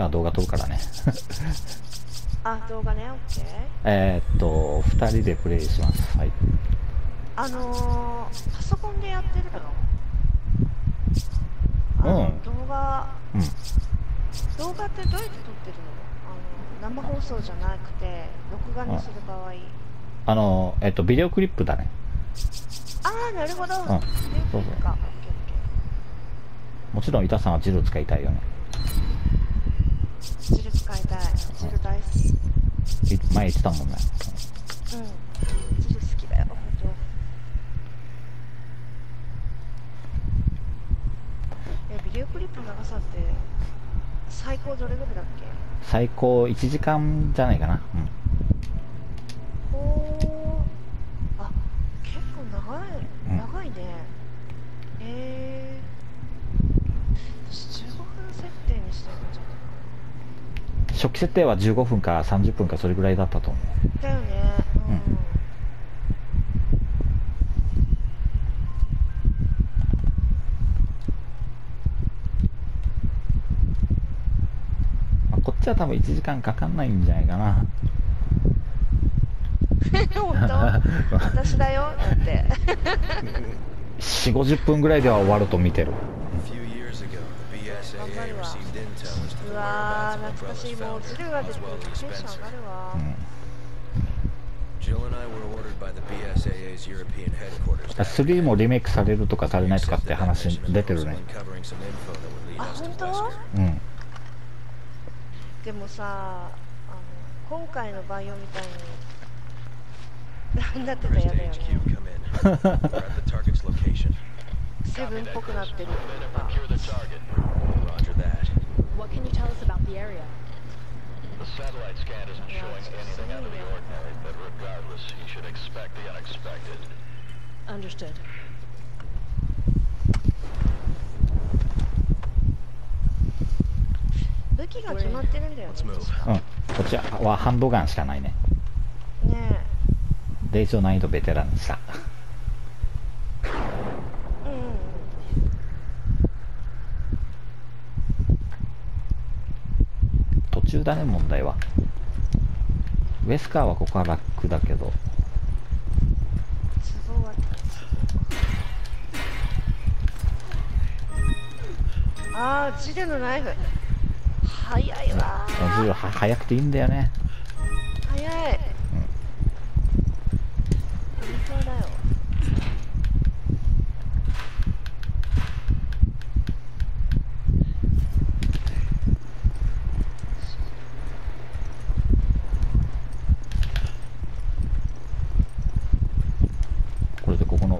から動画撮るからね。あ動画ねオッケー。えーっと2人でプレイします。はい。あのー、パソコンでやってるの？うん。動画うん。動画ってどうやって撮ってるの？あの生放送じゃなくて録画にする場合。あのえっとビデオクリップだね。ああなるほど、ん。ねそうそうもちろん板さんはジル使いたいよね。ー汁使いたい。汁大好き。い前言ってたもんね。うん。汁好きだよ本当。えビデオクリップの長さって最高どれぐらいだっけ？最高1時間じゃないかな。うん。ほー。あ結構長い。うん。長いね、えー、私15分設定にしてるんじゃ初期設定は15分か30分かそれぐらいだったと思う。だよね。うん、うんまあこっちは多分1時間かかんないんじゃないかな。本当？私だよ？だって。4 5 0分ぐらいでは終わると見てる。A few years ago, わー懐かしい。もうジルが出てくるテンション上がるわ、う3もリメイクされるとかされないとかって話出てるね。あ本当？うん。でもさあの今回のバイオみたいに何だってかやだよね。セブンっぽくなってる What can you tell us about the area? The satellite scan isn't Yeah, showing anything out of the ordinary, but regardless, you should expect the unexpected. Understood. Let's move. うんこっちはハンドガンしかないねねで一応難易度ベテランにしたえうんうん途中だね問題は。ウェスカーはここは楽だけど。あージルのナイフ。早いわー。銃は早くていいんだよね。早い。本当だよこれでここの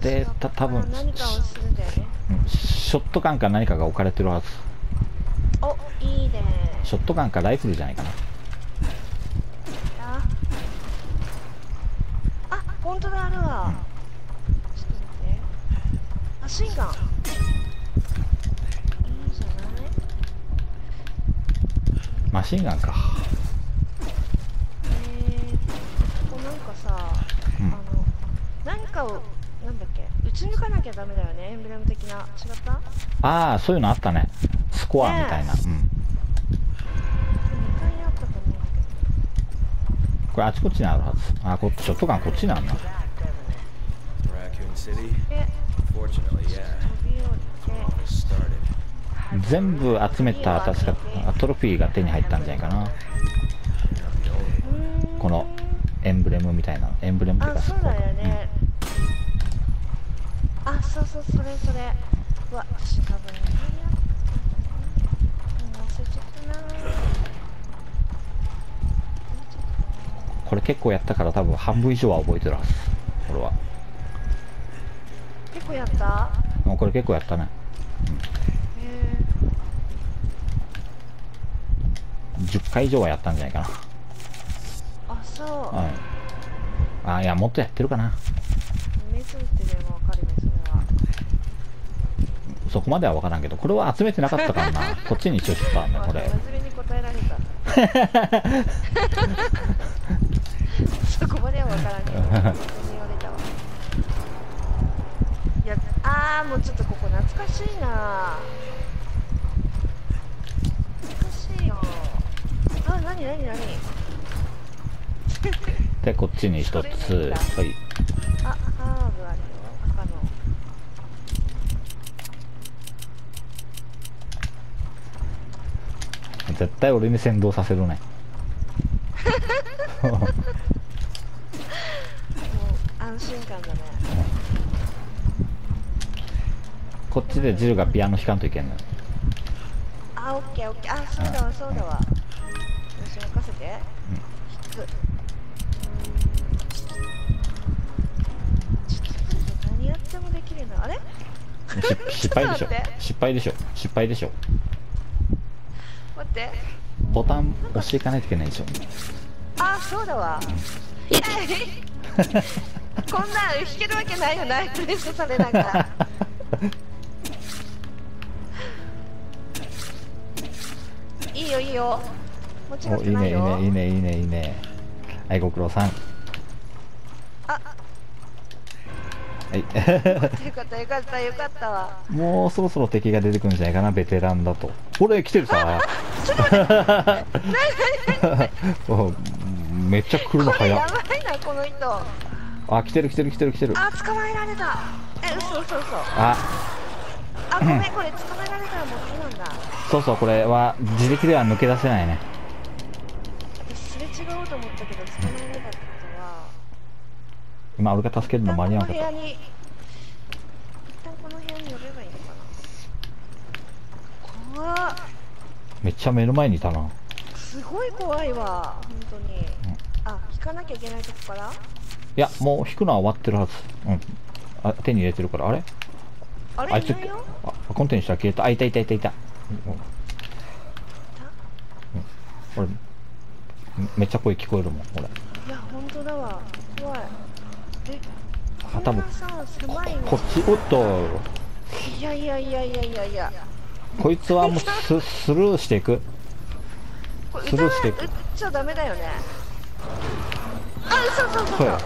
でた多分何かをするんだよねうんショットガンか何かが置かれてるはず。おいいね。ショットガンかライフルじゃないかな。ああ本当だあるわ。ちょっと待って。マシンガン。いいじゃない？マシンガンか。えー、こうなんかさ、うん。あの何かをなんだっけ撃ち抜かなきゃダメだよねエンブレム的な。違った？ああそういうのあったね。スコアみたいな、ねうん。2階にあったと思うんだけこれあちこちにあるはず。あこショットガンこっちにあるな.全部集めた確かトロフィーが手に入ったんじゃないかな。このエンブレムみたいなエンブレムっていうかあそうだよね、あそうそうそれそれ。うわ私多分2階にあったうん忘れちゃったなこれ結構やったから多分半分以上は覚えてるはず。これは。結構やった？もうこれ結構やったね。へ10回以上はやったんじゃないかあそう。なうん。あいやもっとやってるかなメスってでもわかるねそれはそこまでは分からんけどこれは集めてなかったからな。こっちに一応引っ張るねこれ。そこまではわからんけど言われたわ。いやあーもうちょっとここ懐かしいな。懐かしいよ。あなになになに。でこっちに一つ。はいあハーブあるよ赤の絶対俺に先導させるね。もう安心感だね。こっちでジルがピアノ弾かんといけんのよ。あオッケーオッケー。あそうだわそうだわ。よし任せて。弾くちょっと何やってもできるなあれ？し失敗でしょ。失敗でしょ。失敗でしょて。ボタン押していかないといけないでしょ。あそうだわ。こんなん弾けるわけないよナイフレストされながら。いいよいいよ。間違おいいねいいねいいねいいねいいね。はいご苦労さんあはい。よかったよかったよかったわ。もうそろそろ敵が出てくるんじゃないかなベテランだと。これ来てるさ。お めっちゃ来るの早。やばいなこの人。あ来てる来てる来てる来てる。あ捕まえられた。え嘘嘘嘘。あ。あごめんこれ捕まえられたらもういいなんだ。そうそうこれは自力では抜け出せないね。私すれ違おうと思ったけど捕まえられたってことは今俺が助けるの間に合わなかっ一旦このに一旦この部屋に呼べばいいのかな。怖めっちゃ目の前にいたな。すごい怖いわ。本当に、あ引かなきゃいけないとこから？いやもう引くのは終わってるはず。うん。あ手に入れてるから。あれ？あれ？あいつあコンテンツしたら消えた。あいたいたいたいた。うん。うん。俺めっちゃ声聞こえるもん俺。いや本当だわ。怖いえあ多分こっちおっと。いやいやいやいやいやいや。こいつはもうススルーしていく。スルーしていく。っちゃダメだよね。あ嘘嘘嘘。嘘そうや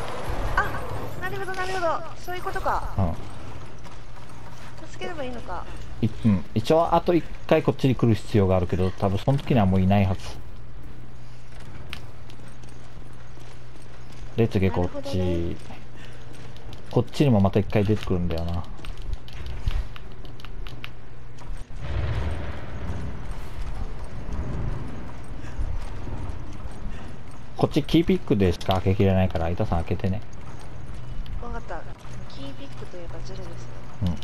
あなるほどなるほど。そういうことか。うん。助ければいいのか。いうん、一応あと1回こっちに来る必要があるけど多分その時にはもういないはず。で次こっち、こっちにもまた一回出てくるんだよな。こっちキーピックでしか開けきれないから板さん開けてね。分かった。キーピックといえばジルですねうんこ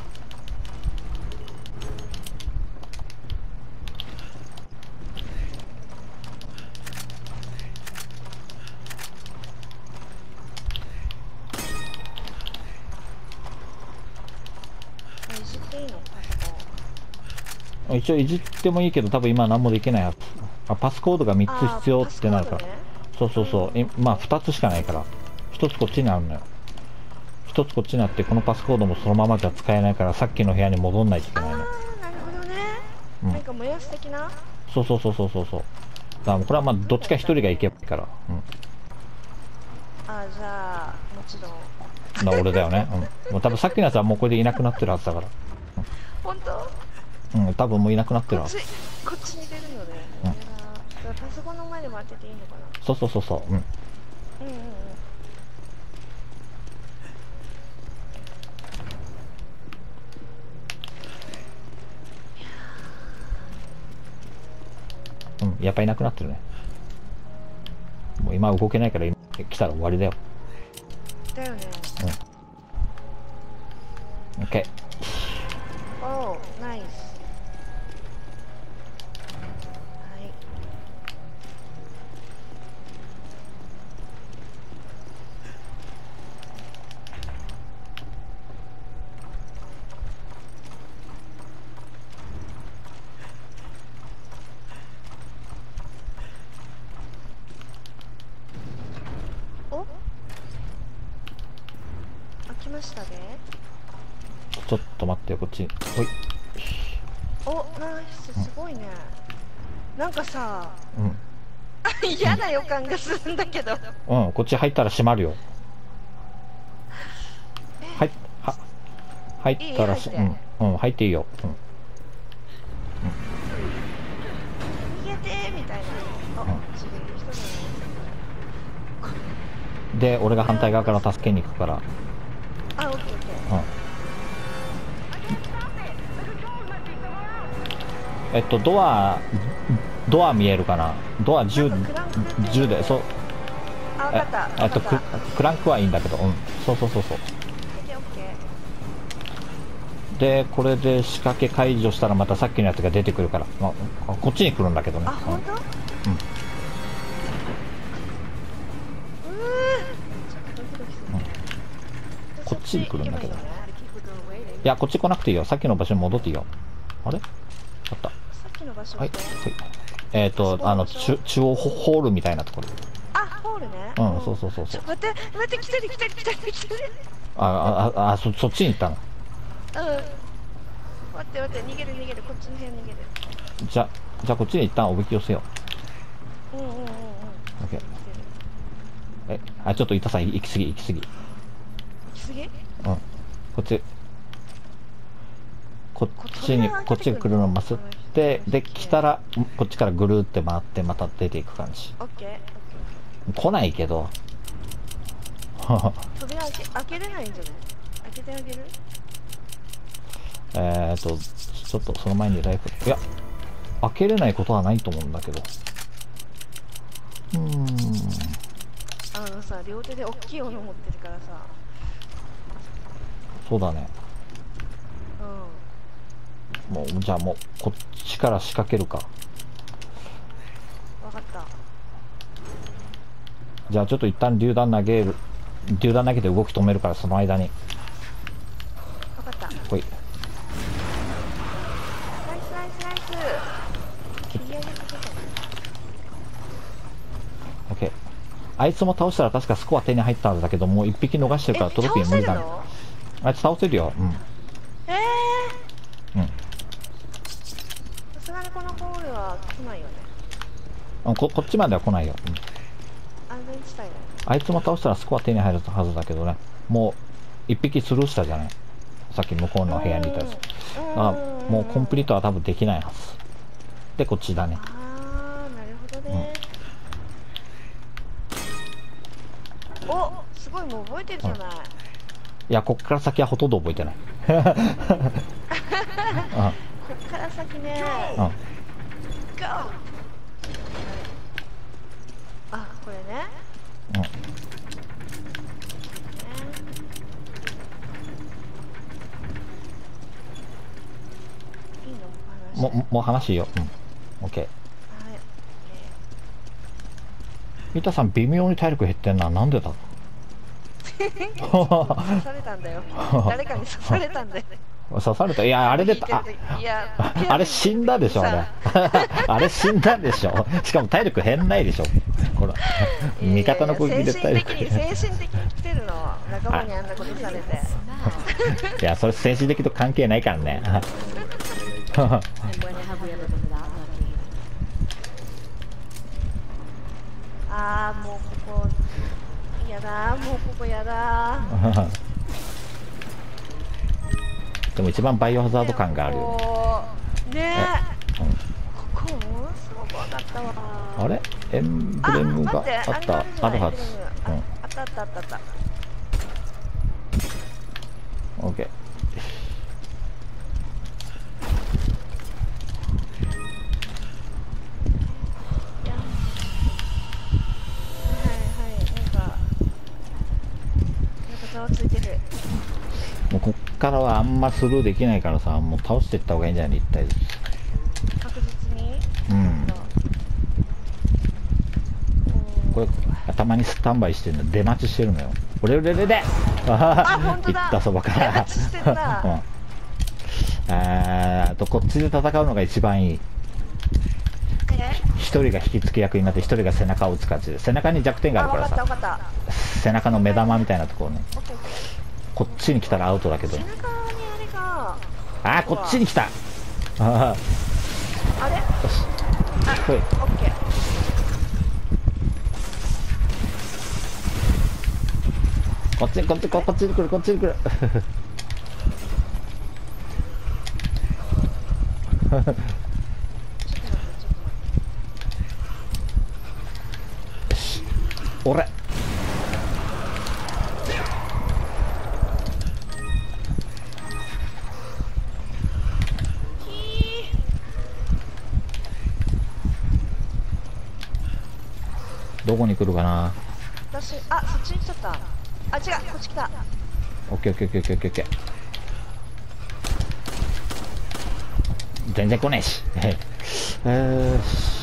れいじっていいのパソコン一応いじってもいいけど多分今は何もできないはず。あパスコードが3つ必要ってなるから、ね。そうそうそう。いまあ2つしかないから。1つこっちにあるのよ。1つこっちにあってこのパスコードもそのままじゃ使えないからさっきの部屋に戻んないといけないのなるほどね、うん。なんか燃やす的な？そうそうそうそうそう。そうだからこれはまあどっちか1人が行けばいいから、うん、あじゃあもちろんだ俺だよね、うん、もう多分さっきのやつはもうこれでいなくなってるはずだから。本当？うん多分もういなくなってるこっちこっちに出るので、うん。パソコンの前でも当てていいのかな？そうそうそうそう。うん。うんうんうんうんやっぱいなくなってるね。もう今動けないから今来たら終わりだよ。だよね。OK おおナイスはいでこっち。ほい。おナイスすごいね、なんかさうん。嫌な予感がするんだけど。うんこっち入ったら閉まるよ。はいは入ったらしうんうん入っていいよ、うん。逃げてみたいな。あ、うん。で俺が反対側から助けに行くからえっとドアドア見えるかな？ドア10なんかクランクって10でそう。あ、わかったええっとククランクはいいんだけどうん。そうそうそうそう。でこれで仕掛け解除したらまたさっきのやつが出てくるから、まあ、こっちに来るんだけどね。あ、本当？うん。こっちに来るんだけど。いやこっち来なくていいよ。さっきの場所に戻っていいよ。あれ？場所。はい、えっ、とあの中中央ホホールみたいなところ。あ、ホールね。うんそうそうそうそう。待って待って来てる来てる来てる来てるああああそそっちに行ったの？うん。待って待って逃げる逃げる。こっちの部屋逃げる。じゃじゃあこっちに一旦おびき寄せよう。んうんうんうん。う OK 来てる。えあちょっと板さん行き過ぎ行き過ぎ。来すぎ？うん。こっち。こっちにここっちが来るの？をますってで来たらんこっちからぐるーって回ってまた出ていく感じ。オッケー。来ないけど。ー 扉開け開けれないんじゃない？開けてあげる？えーとちょっとその前にライフ。いや開けれないことはないと思うんだけど。うーん。あのさ両手で大きいもの持ってるからさ。そうだね。うんもうじゃあもうこっちから仕掛けるか。わかった。じゃあちょっと一旦榴弾投げる。榴弾投げて動き止めるからその間に。わかった。ナイほいスナイスナイス。切り上げあいつも倒したら確かスコア手に入ったはずだけどもう一匹逃してるからえトロフィー無理だ。あいつ倒せるよ。うん。えうん。ーさすがにこのホールは来ないよね。うんここっちまでは来ないよ、うん。安全地帯だよね。あいつも倒したらスコア手に入るはずだけどね。もう一匹スルーしたじゃない。さっき向こうの部屋にいたやつ。あもうコンプリートは多分できないはず。でこっちだね。あーなるほどね、おすごいもう覚えてるじゃない、いやこっから先はほとんど覚えてない。うん。こっから先ね。うん GO! あこれね。うんね。いいの？お話。もうもう話いいよう。ん。OK はい。三田さん微妙に体力減ってんな。なんでだ？刺されたんだよ。誰かに刺されたんだよ刺された？いやあれであ あれ死んだでしょあれ。あれ死んだでしょ。しかも体力減んないでしょ。ほら味方の攻撃で体力。精神的に来てるの。仲間にあんなことされて。いやそれ精神的と関係ないからね? ああもうここやだもうここやだでも一番バイオハザード感があるよね。ね。えうんここものすごく怖かったわ。あれ？エンブレムがあ待った。あるはず。あうん。あったあったあったあった。オッケー。はいはい。なんかなんかざわついてるもうこっからはあんまスルーできないからさもう倒していった方がいいんじゃない？一体ずつ確実に。うん。うん。これたまにスタンバイしてるの出待ちしてるのよ。俺俺俺であ本当だ。行ったそばから。出待ちしてんだ。うん。とこっちで戦うのが一番いい。え？一人が引き付け役になって一人が背中を打つ感じで。背中に弱点がああるからさ。背中の目玉みたいなところねこっちに来たらアウトだけど。ああーこっちに来た。ああれ？あよし。ほい。オッケー。こっちこっちここっちに来るこっちに来る どこに来るかな。ー私あそっちに来ちゃった。あ違うこっち来た。オッケーオッケーオッケーオッケーオッケー全然来ねえし。えーし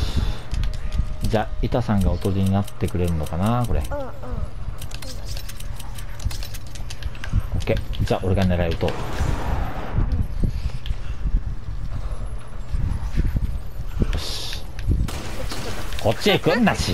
じゃあ板さんがおとりになってくれるのかなこれ。うんうん。オッケー。じゃあ俺が狙い撃と。うよし。こっちへ来んなし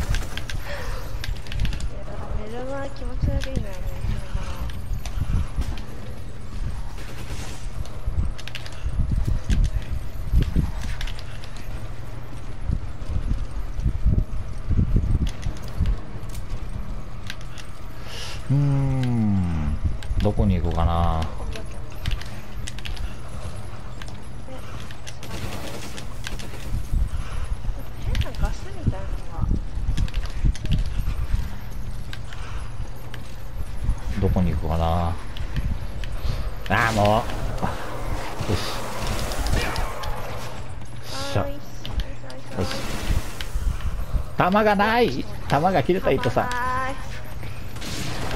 弾がない。弾が切れた糸さん。は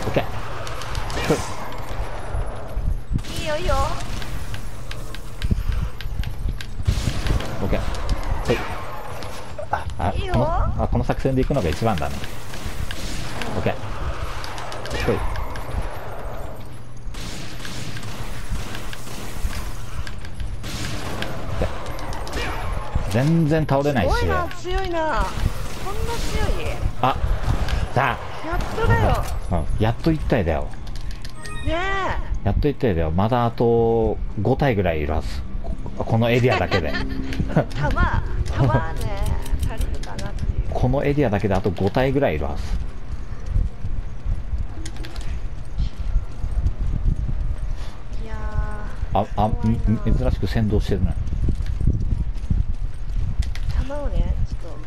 オッケーふい。ーいいよい。いよオッケーほいああいいよ。このあこの作戦で行くのが一番だね。オッケーほい全然倒れないし。強いなこんな強い？あさやっとだよ。あ、うん。やっと1体だよ。ねやっと1体だよ。まだあと5体ぐらいいるはず。ここのエリアだけで。え 弾弾ね足りるかなっていう。このエリアだけであと5体ぐらいいるはず。いやああ珍しく先導してるねー弾をねちょっと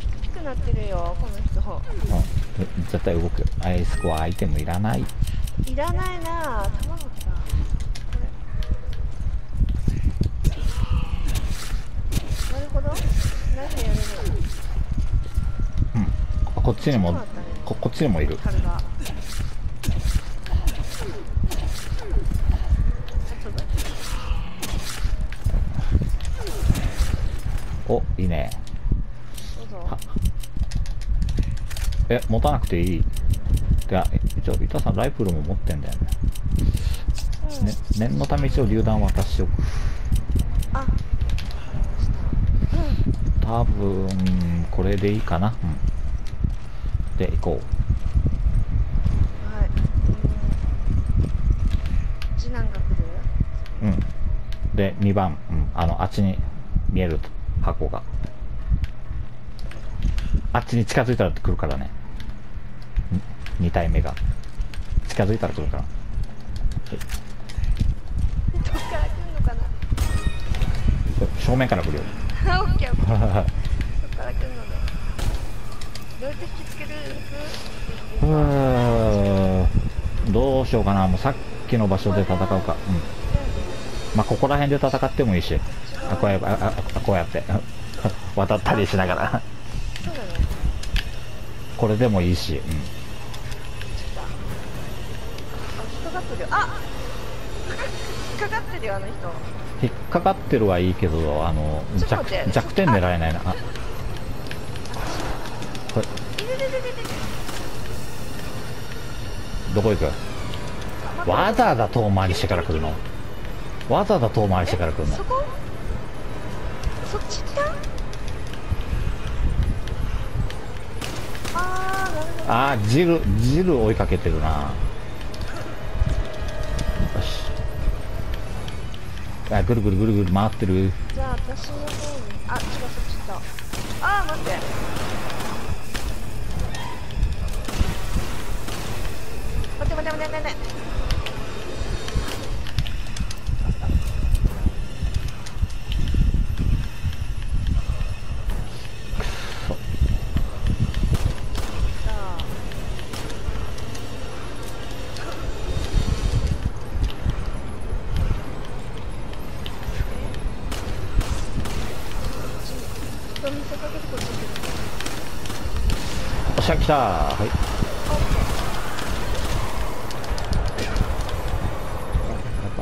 ピクピクなってるよこの人うん絶対動くアイスコアアイテムいらない。いらないな。弾がさこれなるほど。ナイフやれるうん。こっちにもねここっちにもいる。おいいね。どうぞ。はえ持たなくていいいや一応板さんライフルも持ってんだよね。うん。ね念のため一応榴弾渡しておく。あ。うん多分これでいいかな。うん。で行こはい。うん次男が来る？ううん。で2番、うん、あのあっちに見える箱が。あっちに近づいたら来るからね2体目が。近づいたら来るからどっから来るのか正面から来るよ。なオッケーオッケー。どっから来るのね？どうやって引きつける？うーん。どうしようかな。もうさっきの場所で戦うか。うん。まあここら辺で戦ってもいいし。あこうやあああこうやって。渡ったりしながら。これでもいいし、うんってるよ。あ引っ かかってるよあの人。引っかかってるはいいけどあの弱弱点狙えないな。あこれ。どこ行く？わざわざ遠回りしてから来るの？わざわざ遠回りしてから来るの？そこ？そっち行った？ああージルジル追いかけてるなよしあぐるぐるぐるぐる回ってる。じゃあ私の方に。あ違うそっち行ったあ待って。待って待って待って待ってさあ人見せかけてこっち行ってるおっしゃ来た。はい。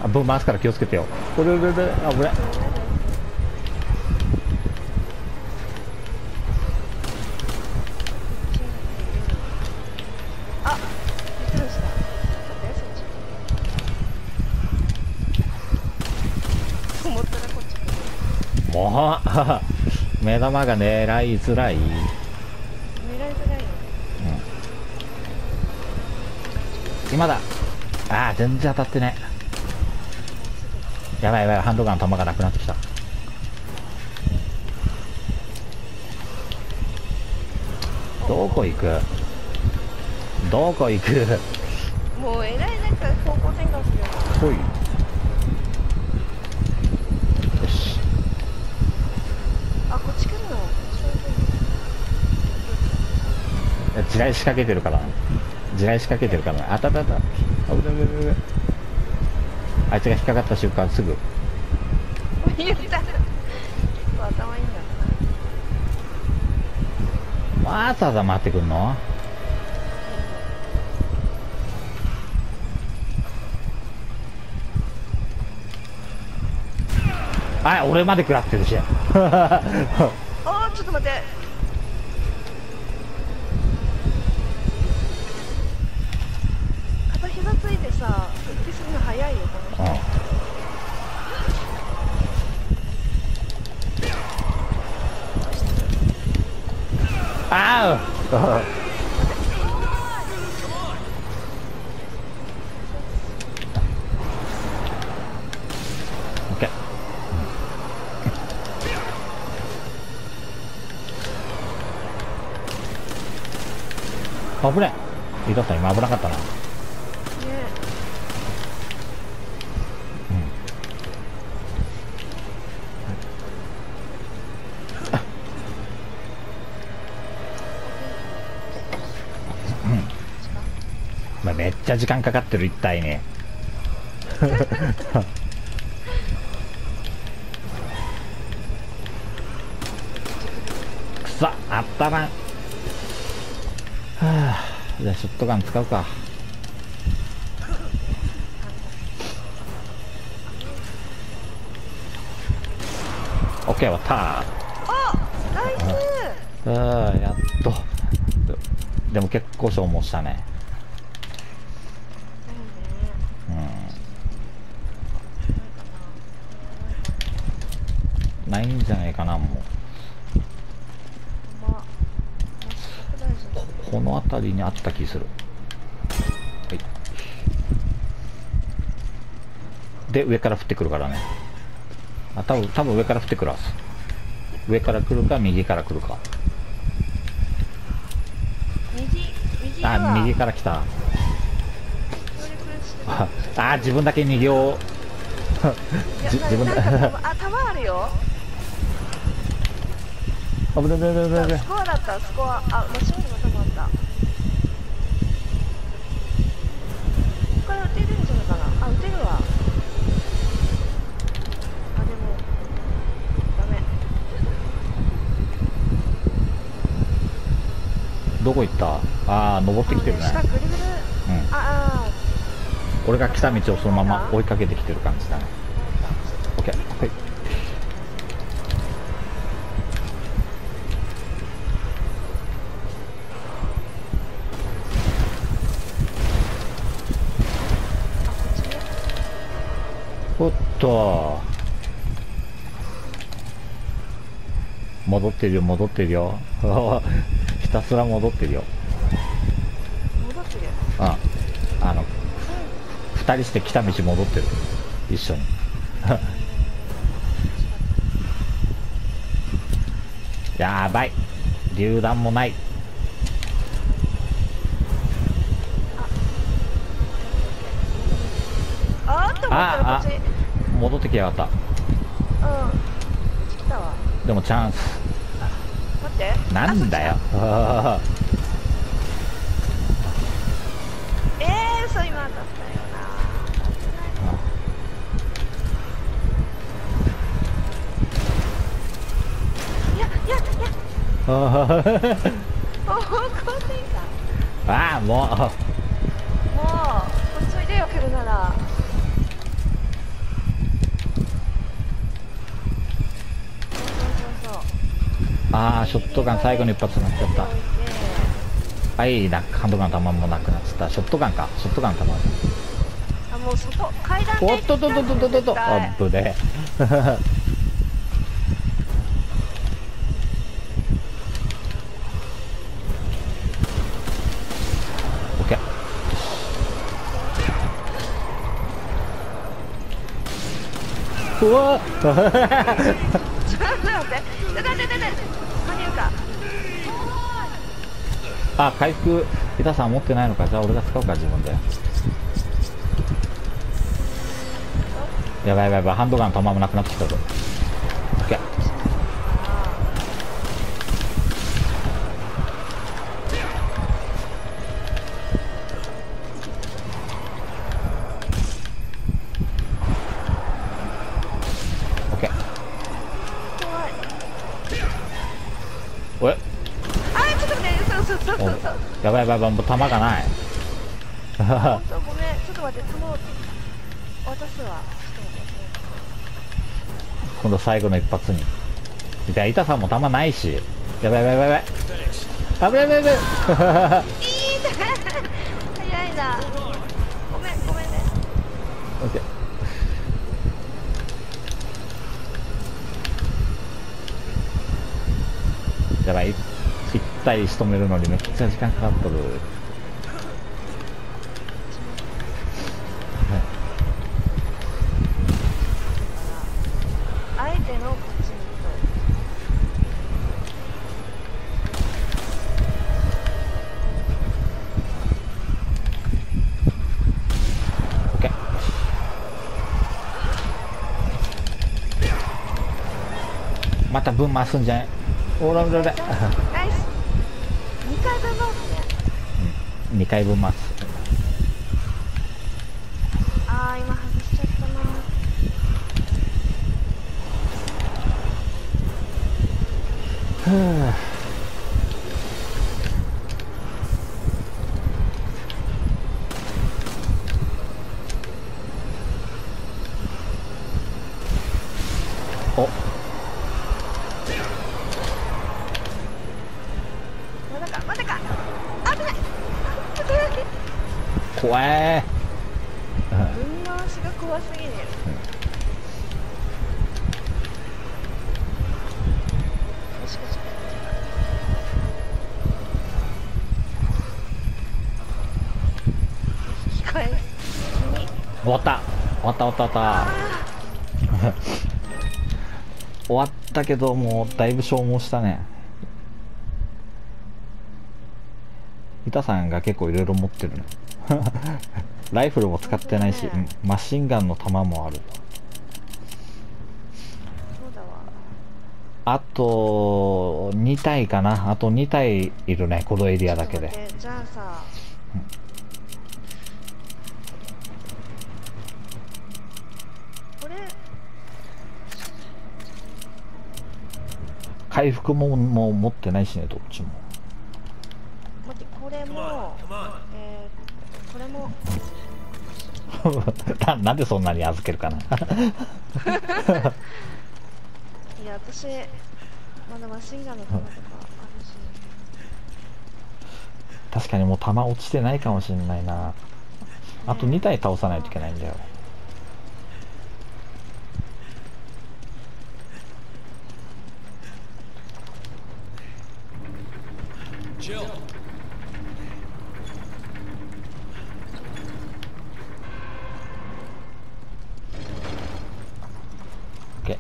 あぶ回すから気をつけてよ。これれれあ危ない。もう 目玉が狙いづらい狙いづらいよ。今だ。ああ全然当たってね。やばいやばいハンドガンの弾がなくなってきた。どこ行く？どこ行く？もうえらいなんか方向転換する。よ。ほい。よし。あ、こっち来るの？地雷仕掛けてるから地雷仕掛けてるからあたたたあぶねぶねぶねあいつが引っかかった瞬間すぐ言った。頭いいんだな。わざわざ回ってくんの？あ俺まで食らってるし あー、ちょっと待って。ちゃ時間かかってる一体ね。くそあったまんはあじゃあショットガン使うか。オッケー終わった。あ。ああやっと。ででも結構消耗したねうんないんじゃないかなもまあ、まあ、大丈夫。うこの辺りにあった気するはいで上から降ってくるからね。あ多分多分上から降ってくるはず。上から来るか右から来るか。右、右あは右から来た。ああ自分だけ逃げよいやじ自分で。ななんかあ、弾あるよ。う危ない危ない危ない危ない。スコアだった、スコア。あ、マシンの弾あった。ここから撃てるんじゃないかな。あ、撃てるわ。あ、でも、ダメ。どこ行ったああ登ってきてるねあの下ぐるぐる。うんあ、あ俺が来た道をそのまま追いかけてきてる感じだね。OK はい。おっと。戻ってるよ戻ってるよ。ひたすら戻ってるよ。2人して来た道戻ってる。一緒に。やばい。榴弾もない。あああ戻ってきやがった。うん。こっち来たわ。でもチャンス。待って。なんだよ。えー、そう今あった方向転換あーもうもうこっちおいでよ来るならそうそうそうああショットガン最後の一発になっちゃった置いてはいなハンドガンの弾もなくなっちゃったショットガンかショットガンの弾あもう外階段でおっとっとっとっとっとっとっとあぶねオッうわ対ちょっ。と待ってちょっと待ってちょっと待って間に合うかあ回復板さん持ってないのか？じゃあ俺が使うか自分で。やばいやばいやばいハンドガンの弾もなくなってきたぞばいやばいもう弾がない。ごめんちょっと待って弾を渡すわ今度最後の一発に。じゃあ板さんも弾ないし。やばいやばいやばいやばい。危ない危ない危ない体仕留めるのにめっちゃ時間かかっとる。あえてのこっちにオッケーまた分回すんじゃない。おらおらおらナイス2回分回すね2回分ますけどもうだいぶ消耗したね。板さんが結構いろいろ持ってるね。ライフルも使ってないし、うんマシンガンの弾もある。あと2体かな。あと2体いるねこのエリアだけで。じゃあさこれ回復ももう持ってないしねどっちも。待ってこれもえー、これも。ななんでそんなに預けるかな。いや私まだマシンガンの弾とかあるし。確かにもう弾落ちてないかもしれないな。あと2体倒さないといけないんだよ Jill. OK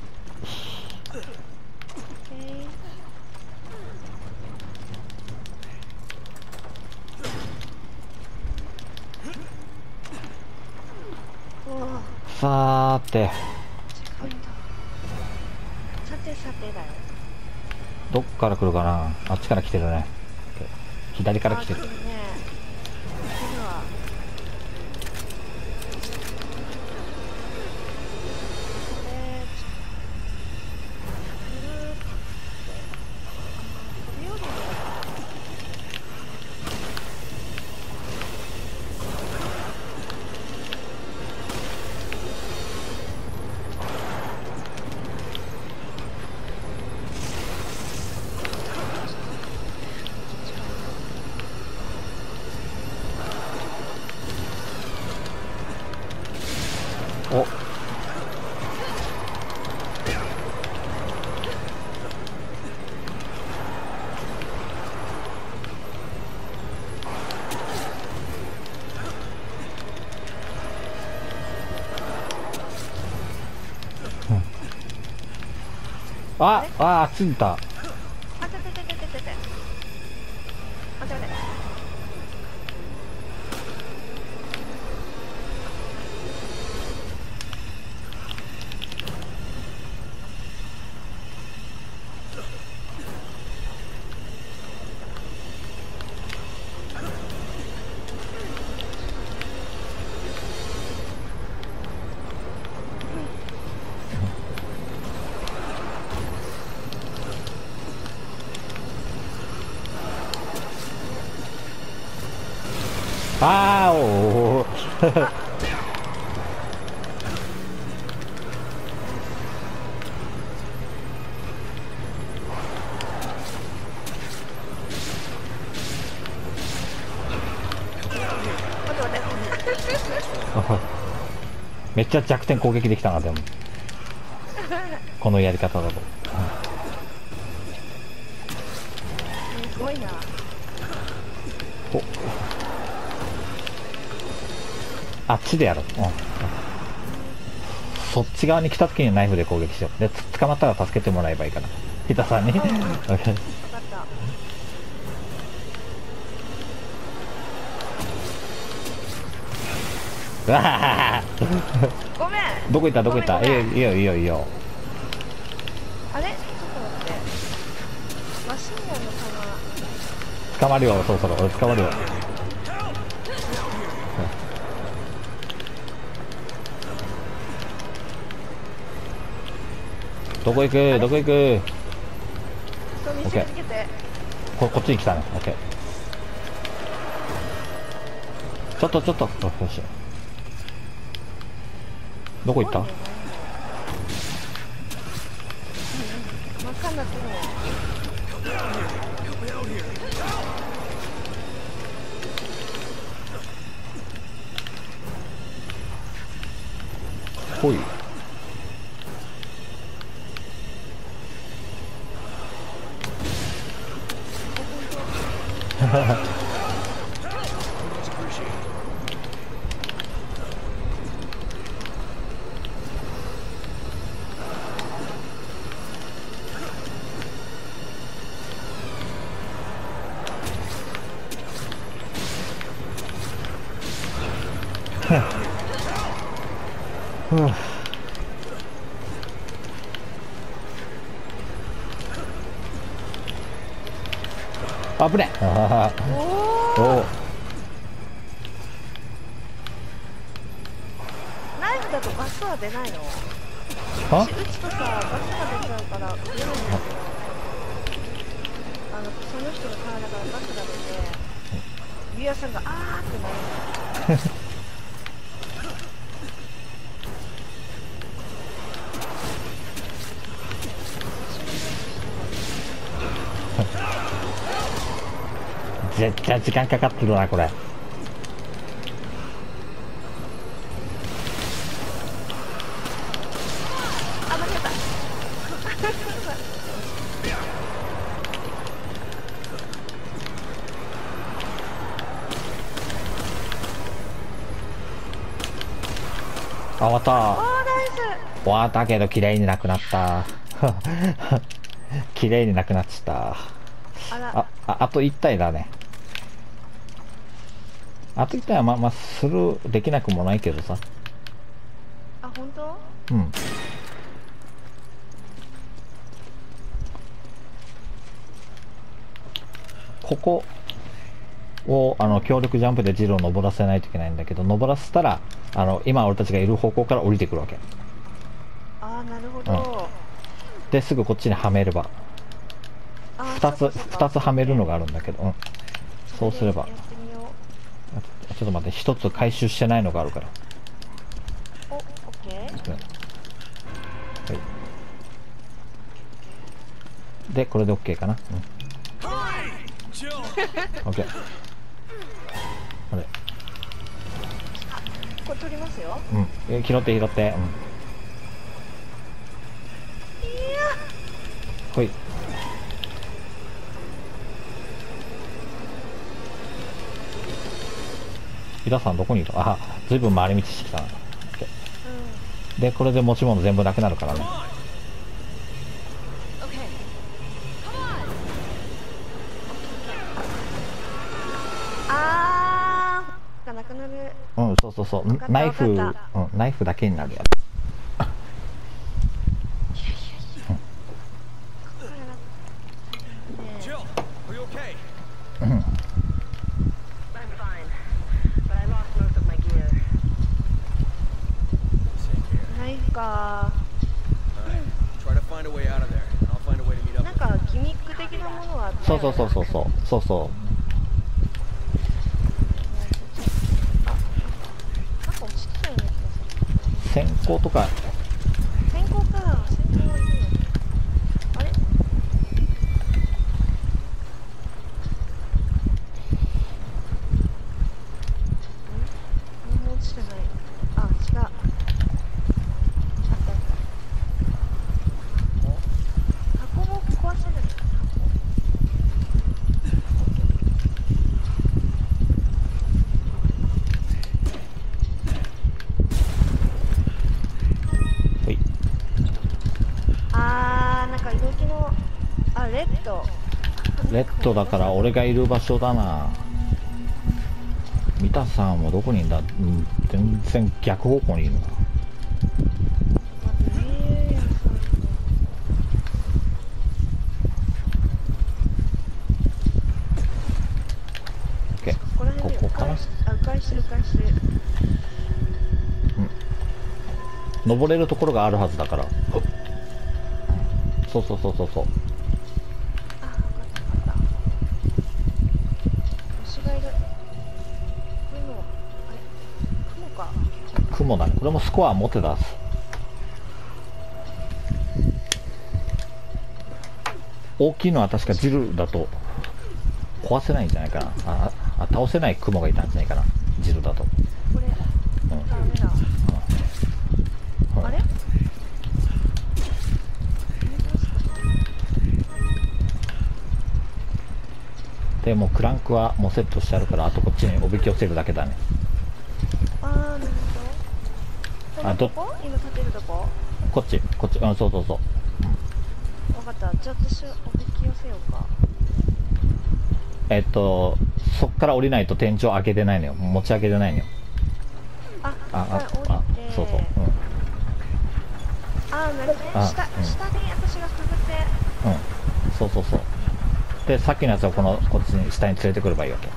オッケーさーて。さてさてだよ。どっから来るかな？あっちから来てるね。左から来てるああついた攻撃できたなでも。このやり方だと。すごいな。お。あっちでやろう、うん、そっち側に来た時にナイフで攻撃しよう。でつ捕まったら助けてもらえばいいかなヒタさんに。わごめんーどこ行った？どこ行った？いいいいよいいよいいよ。あれ？ちょっと待って。マシンガンの弾捕まるよそろそろ。俺捕まるよ。どこ行く？どこ行く？人見 OK つけて。ここっちに来たね。OK ちょっとちょっと。よしどこ行っ危ねえ時間かかってるなこれ。あ終わった。終わったけど綺麗になくなった。綺麗になくなっちゃった。あああと1体だねあと1体はまあまあするできなくもないけどさ。あ本当？うん。ここをあの強力ジャンプでジルを登らせないといけないんだけど登らせたらあの今俺たちがいる方向から降りてくるわけ。ああなるほど、ですぐこっちにはめれば。あー2つそっかそっか。2つはめるのがあるんだけど、うん、そうすればちょっと待って1つ回収してないのがあるから。おオッケー。うんはい。でこれで OK かな、うん、OK あれこれ取りますよ。うん。え拾って拾って。うん。ほい皆さんどこにいる？あずいぶん回り道してきたな。でこれで持ち物全部なくなるからね.あなくなるうんそうそうそう。ナイフ、うんナイフだけになるや?つ、うん、up なんかギミック的なものはあったそうそうそうそうそうそう。そなんか落ちてたような気がする。う先行とか。先行か先行はいいのあれん何も落ちてないあ違うあったあった箱も壊せるのかほいあーなんか動きのあレッドだから俺がいる場所だな。三田さんはどこにいるんだ、うん、全然逆方向にいるな。ここかな迂回しあ迂回してる迂回してる。登れるところがあるはずだから。そうそうそうそうそう雲だねこれもスコア持って出す。大きいのは確かジルだと壊せないんじゃないかな。ああ倒せない雲がいたんじゃないかな。ジルだと。これうん。ダメだうん。あれ？でもうクランクはもうセットしてあるからあとこっちにおびき寄せるだけだねあーなるほどあどここ？今立てるとこ？こっち。こっち。うんそうそうそう。分かった。じゃあ私はおびき寄せようか。えっとそっから降りないと天井上げれないのよ。持ち上げれないのよ。ああああそうそう。あーなるほど下うん。下に私がくぐって。うんうん。そうそうそう。でさっきのやつをこのこっちに下に連れてくればいいわけ。よ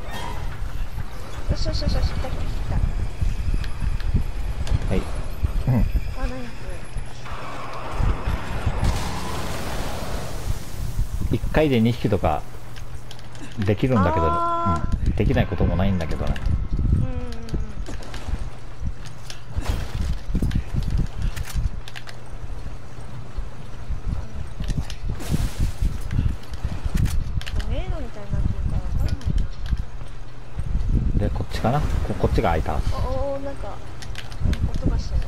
しよしよしよし来た来た来たはいうんあナイフ1回で2匹とかできるんだけど、あうん、できないこともないんだけどね。でこっちかな？ここっちが開いた。なおおなんか音がしてる。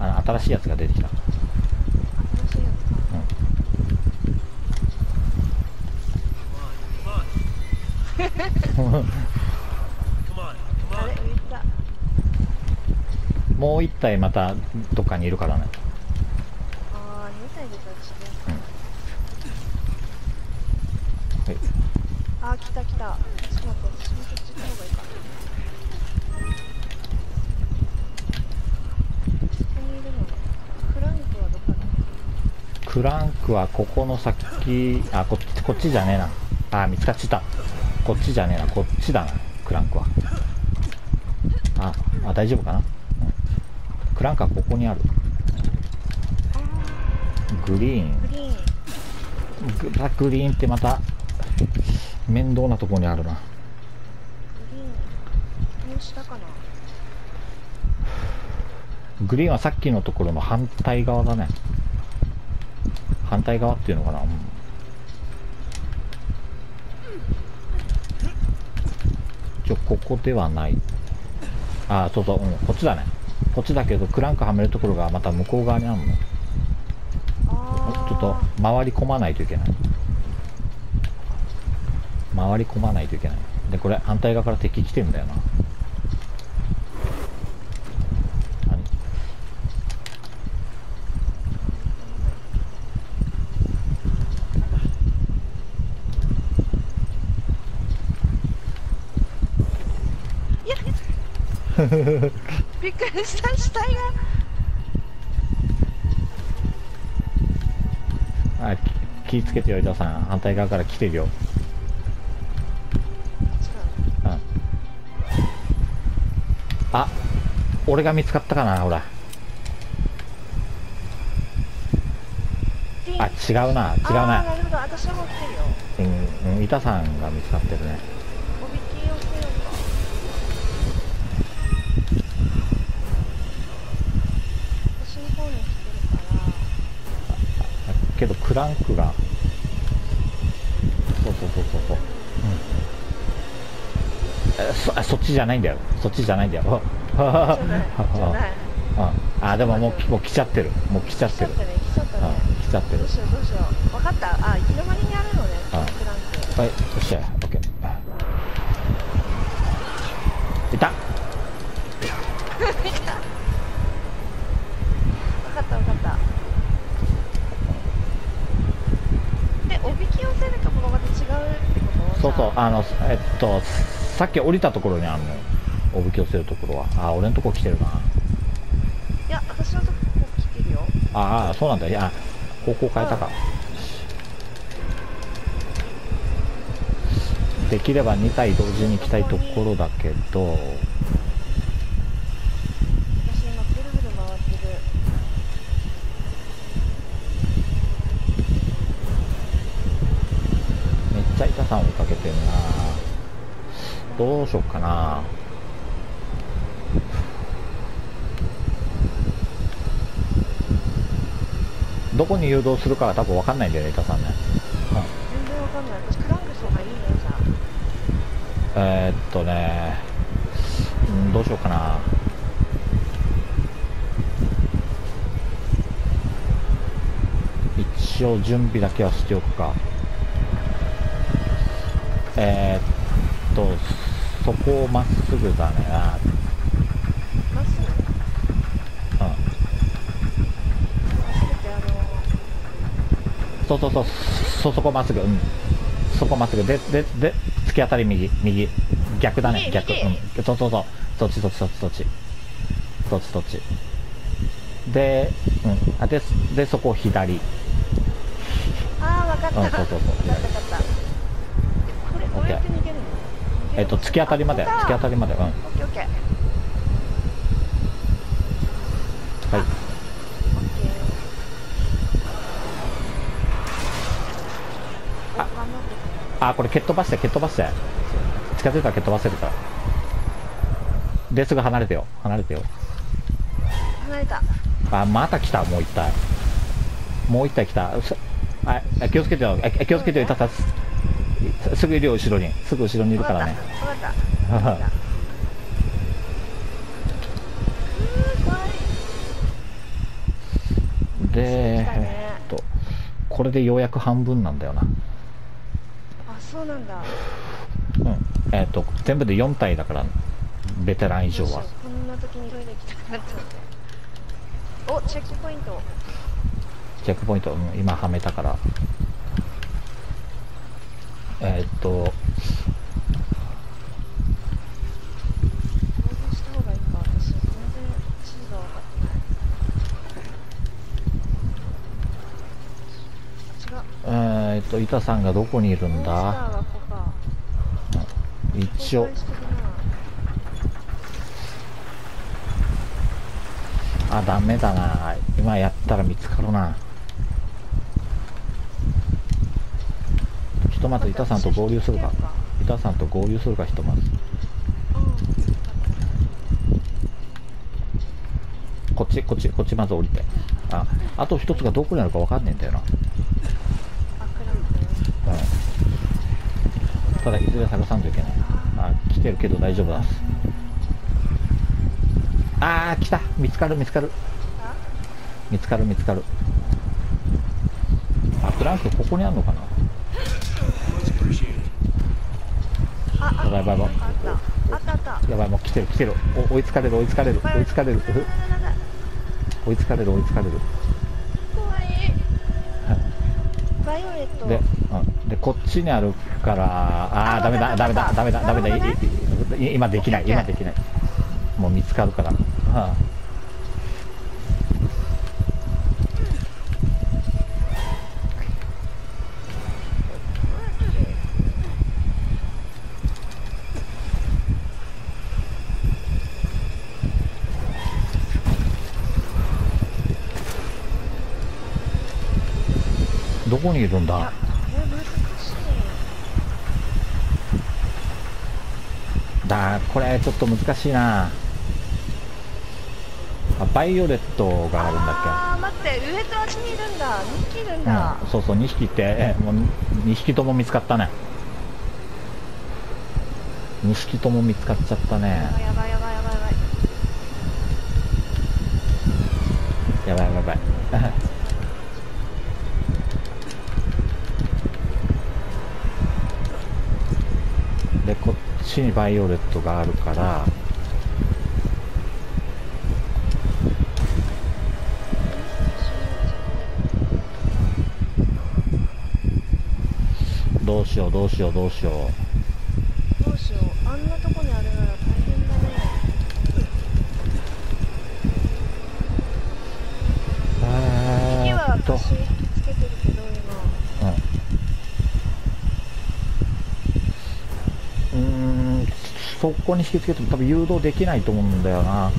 あの新しいやつが出てきた もう一体またどっかにいるからね。ああ2体でたら違う、うん、あ来た。来たちょっと待って私もそっち行った方がいいか。そこにいるのクランクはどこだ？クランクはここの先あこっちこっちじゃねえな。ああ見つかっちた。こっちじゃねえな。こっちだな。クランクは。ああ大丈夫かな、うん。クランクはここにある。グリーン。グリーン。ググラグリーンってまた面倒なところにあるな？グリーンはさっきのところの反対側だね。反対側っていうのかな、うんちょここではない。あそうそう、うん、こっちだね。こっちだけどクランクはめるところがまた向こう側にあるの。ちょっと回り込まないといけない。回り込まないといけない。でこれ反対側から敵来てんだよな何びっくりした死体が。あき気ぃつけてよ伊藤さん。反対側から来てるよ。うん。あ俺が見つかったかなほら。あ違うな違うな。うん、うん、板さんが見つかってるねおびき寄せようか私の方に来てるからけどクランクが。そうそうそうそうそう、うん、えそあそっちじゃないんだよ。そっちじゃないんだよ。あでももうもう来ちゃってる。もう来ちゃっる。来ちゃってたね来ちゃったね。うん来ちゃってる。どうしようどうしよう。分かった。あ行き止まりにあるのねあクランク。はいよっしゃ OK いた分かった分かったえおびき寄せるところまた違うってことそうそうじゃああのえっとさっき降りたところにあるのよ。おぶき寄せるところは。あ俺のとこ来てるな。いや私のとこ来てるよ。ああそうなんだ。いや方向変えたか。できれば2体同時に来たいところだけどどこに誘導するかは多分分かんないんだよね板さんね、うん全然わかんない私クランクした方がいいねじゃえー、っとね、うん、どうしようかな。一応準備だけはしておくか。えー、っと、そこをまっすぐだね。ああまっすぐうん。まっすぐってあのそうそうそう、そ、そこまっすぐ。うん。そこまっすぐ。で、で、で、突き当たり右、右。逆だね、右逆。右うん。そうそうそう。そっちそっちそっちそっち。そっちそっち。で、うん。あで、で、そこ左。ああわかったうんそうそうそうわかったわかったこれどうやって逃げるの？えっと、突き当たりまで。突き当たりまで。うん。はい。オッケーオッケーオッケーあ頑張ってあ、これ蹴っ飛ばして、蹴っ飛ばして。近づいたら蹴っ飛ばせるから。ですぐ離れてよ。離れてよ。離れたあ、また来た、もう一体。もう一体来た。すあ、あ気をつけてよ。あ気をつけてよ、いたたす。すぐいるよ、後ろに。すぐ後ろにいるわからね。わかった で、えっと、これでようやく半分なんだよな。あそうなんだ。うん。えっと、全部で4体だから、ベテラン以上は。こんな時にトイレ行きたくなっちゃうおチェックポイント。チェックポイント、うん今はめたから。えーっと、どうした方がいいか。私全然地図が分かってない。えっと板さんがどこにいるんだ？一応あダメだな。今やったら見つかるな。ひとまず板さんと合流するか。板さんと合流するかひとまず。こっちこっちこっちまず降りて。ああと一つがどこにあるか分かんねえんだよな。ただいずれ探さんといけない。てるけど大丈夫だあー来た。見つかる見つかる。見つかる見つかる。あクランクここにあるのかな？ああやばいやばい。やばいあった。あったあった。やばいもう来てる来てる。お追いつかれる追いつかれる。追いつかれる。追いつかれる追いつかれる。怖い。バイオレット。で,、うん、でこっちにあるからああダメだダメだダメだダメだ。いい今できない今できない。もう見つかるから、はあ。どこにいるんだえ難しいだこれちょっと難しいな。あバイオレットがあるんだっあー待って上とあっちにいるんだ。2匹いるんけ、だ。うん、そうそう2匹ってえもう2匹とも見つかったね。2匹とも見つかっちゃったね。やばいやばいやばいやばいやばいでこっちにバイオレットがあるから。どうしようどうしようどうしようどうしようあんなとこにあるなら大変だねえ火はーっと腰つけてるけど今うんうーんそこに引きつけても多分誘導できないと思うんだよな。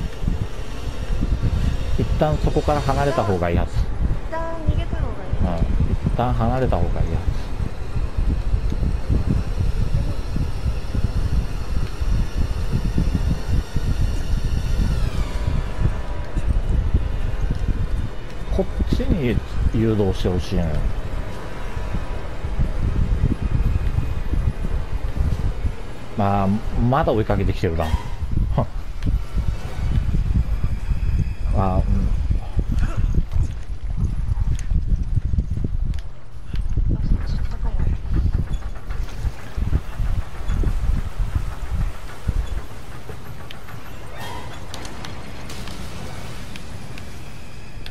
一旦そこから離れた方がいいはず一旦逃げた方がいい。うん。一旦離れた方がいいはずこっちに誘導してほしいのよまあまだ追いかけてきてるな。あうん。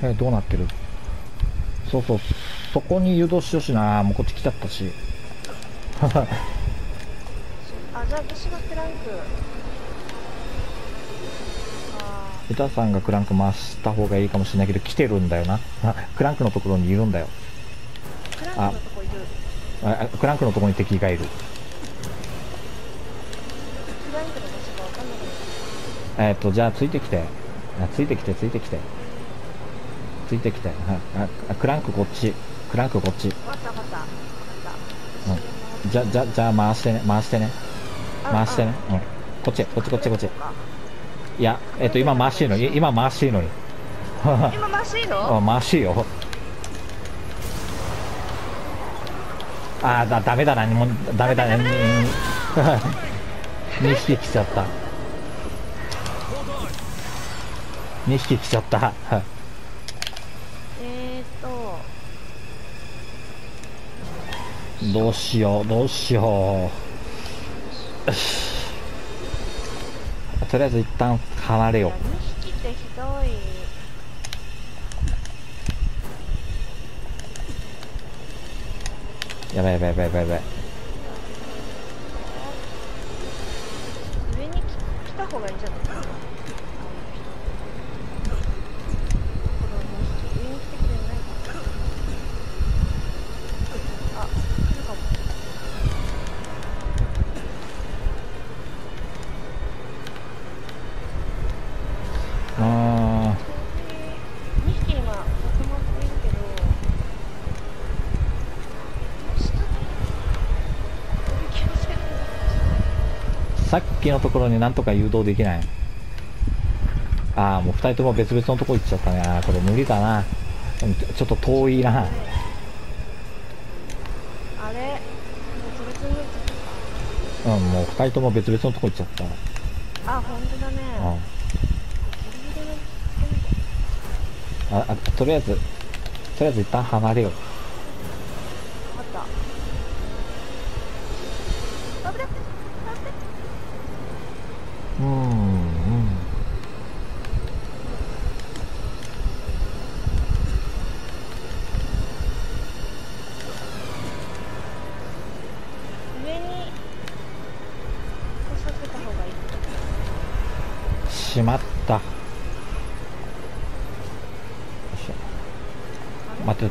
えーどうなってる？そうそう。そこに誘導してほしいな。もうこっち来ちゃったし。私がクランクあ板さんがクランク回した方がいいかもしれないけど来てるんだよなあクランクのところにいるんだよ。ークランクのとこいる。ああクランクのところに敵がいる。クランクの場所が分かんなくなっえっ、とじゃあついてきて。あついてきてついてきて。ついてきて。あクランクこっち。クランクこっち、た分かった分かった。分かった。うん、じゃじゃじゃあ回してね回してね回してね。うん。こっちこっちこっちこっちいやえっ、と今回していいの？い今回していいのに 今回していいの？あ回しいよ。あーだダメだな。もうダメだね。2 匹来ちゃった。2匹来ちゃった。えーっと。どうしようどうしよう とりあえず一旦離れよう。2匹ってひどいやばいやばいやばいやばい。きのところになんとか誘導できない。ああもう2人とも別々のとこ行っちゃったね。あーこれ無理だな。うんちょっと遠いな。あれ？もうんもう2人とも別々のとこ行っちゃった。たあ本当だね。うん。ああとりあえずとりあえず一旦離れよう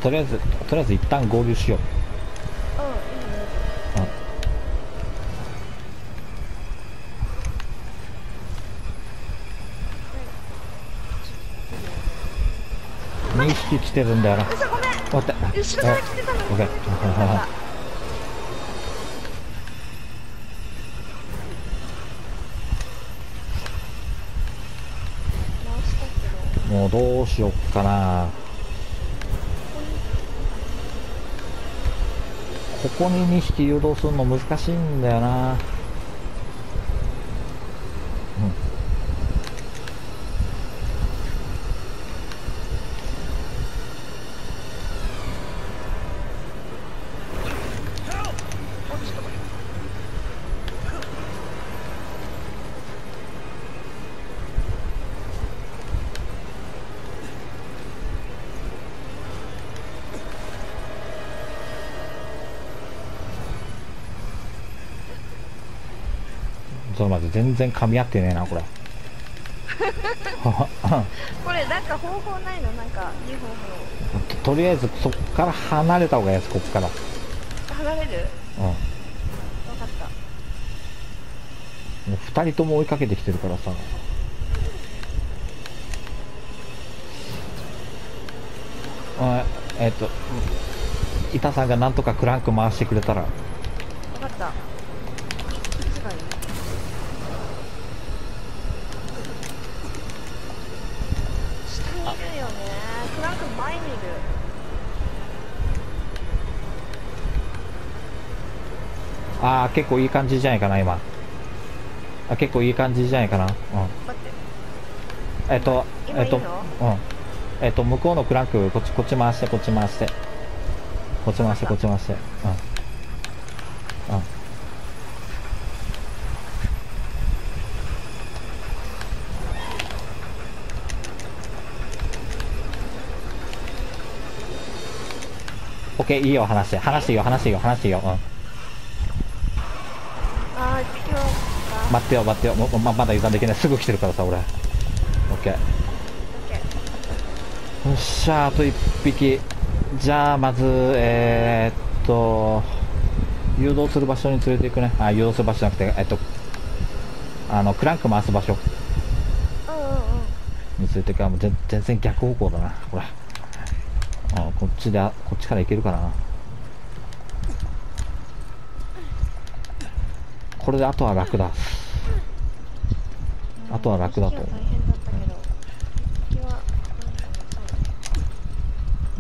とりあえずとりあえず一旦合流しよう。うんいいね。2匹来てるんだよな。嘘ごめん。待って後ろから来てたのオッケー直したけどもうどうしよっかなここに2匹誘導するの難しいんだよな。全然噛み合ってねえなこれ。これなんか方法ないの？なんかいい方ととりあえずそっから離れた方がいいですこっから。法離れる？うん。も分かった。う2人とも追いかけてきてるからさ。あえっ、とうん板さんがなんとかクランク回してくれたら。分かったこっちがいい下にいるよねクランク前にいるああ結構いい感じじゃないかな今。あ結構いい感じじゃないかな。うん。えっ、と今えっ、とうん。えっ、と向こうのクランクこっちこっち回してこっち回して。こっち回してこっち回して。うん。うん。オッケーいいよ話して。話していいよ話していいよ話していいよ、うん、ああ今日か待ってよ待ってよ。もままだ油断できない。すぐ来てるからさ俺。オッケー。よっしゃあと1匹。じゃあまずえー、っと誘導する場所に連れていくね。あ誘導する場所じゃなくてえっとあのクランク回す場所。に連れていく。あもう全然逆方向だなこれあこっちでこっちから行けるかな。これであとは楽だ。とは楽だと思う。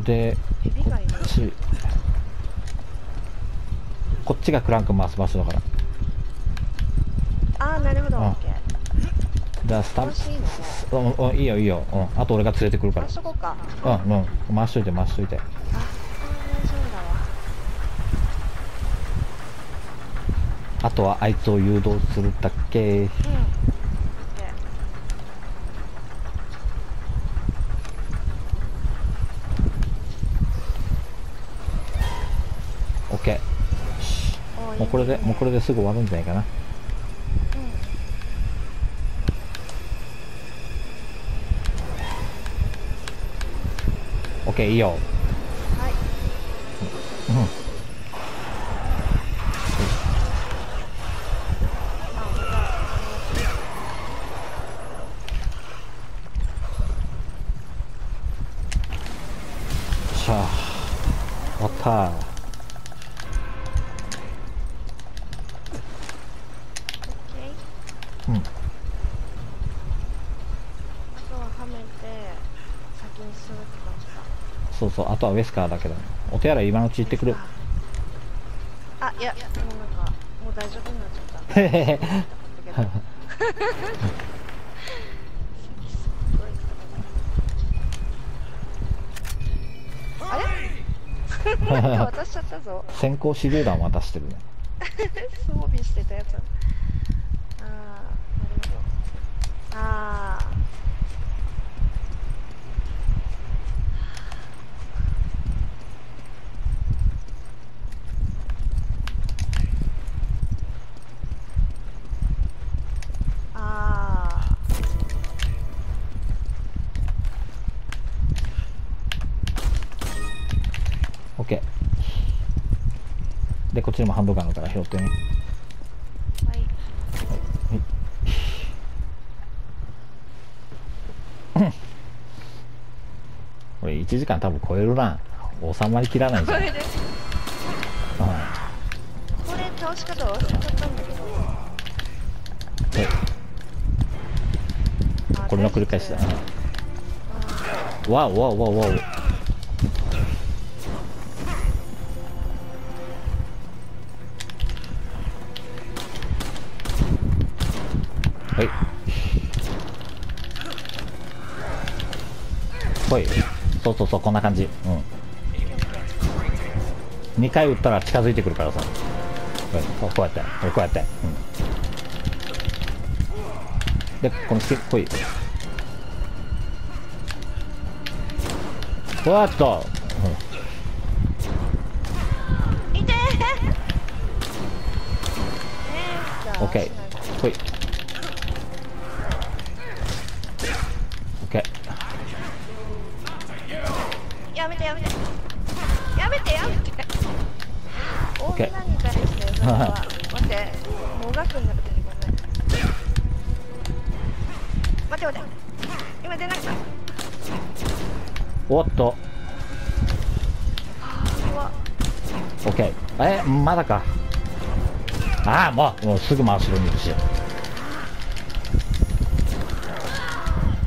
でこっち。こっちがクランク回す場所だから。ああなるほど。うん。じゃあスタン楽しいのねうんうんいいよいいよ、うん、あと俺が連れてくるから。うんうん。回しといて回しといて。あとはあいつを誘導するだけ。うんオッケオッケーーおーもうこれでもうこれですぐ終わるんじゃないかな。オッケーいいよ。はい。うんあましゃあ終わったたオッケーそうあとはウェスカーだけど。お手洗い今のうち行ってくる。あいやもうなんかもう大丈夫になっちゃった。あれ？渡しちゃったぞ。先行手榴弾渡してるね。装備してたやつああーなるほどああああ OK でこっちにもハンドガンから拾ってね。はい。これ1時間多分超えるな。収まりきらないじゃん、うんこれでこれ倒し方忘れちゃったんだけど。であこれの繰り返しだ。大丈夫わおわおわおわおほいそうそうそうこんな感じ。うん。2回撃ったら近づいてくるからさ。こうやってこうやって。うん。でこのスキほい。うわっと、痛えオッケーほいああもうすぐ真後ろにいるし。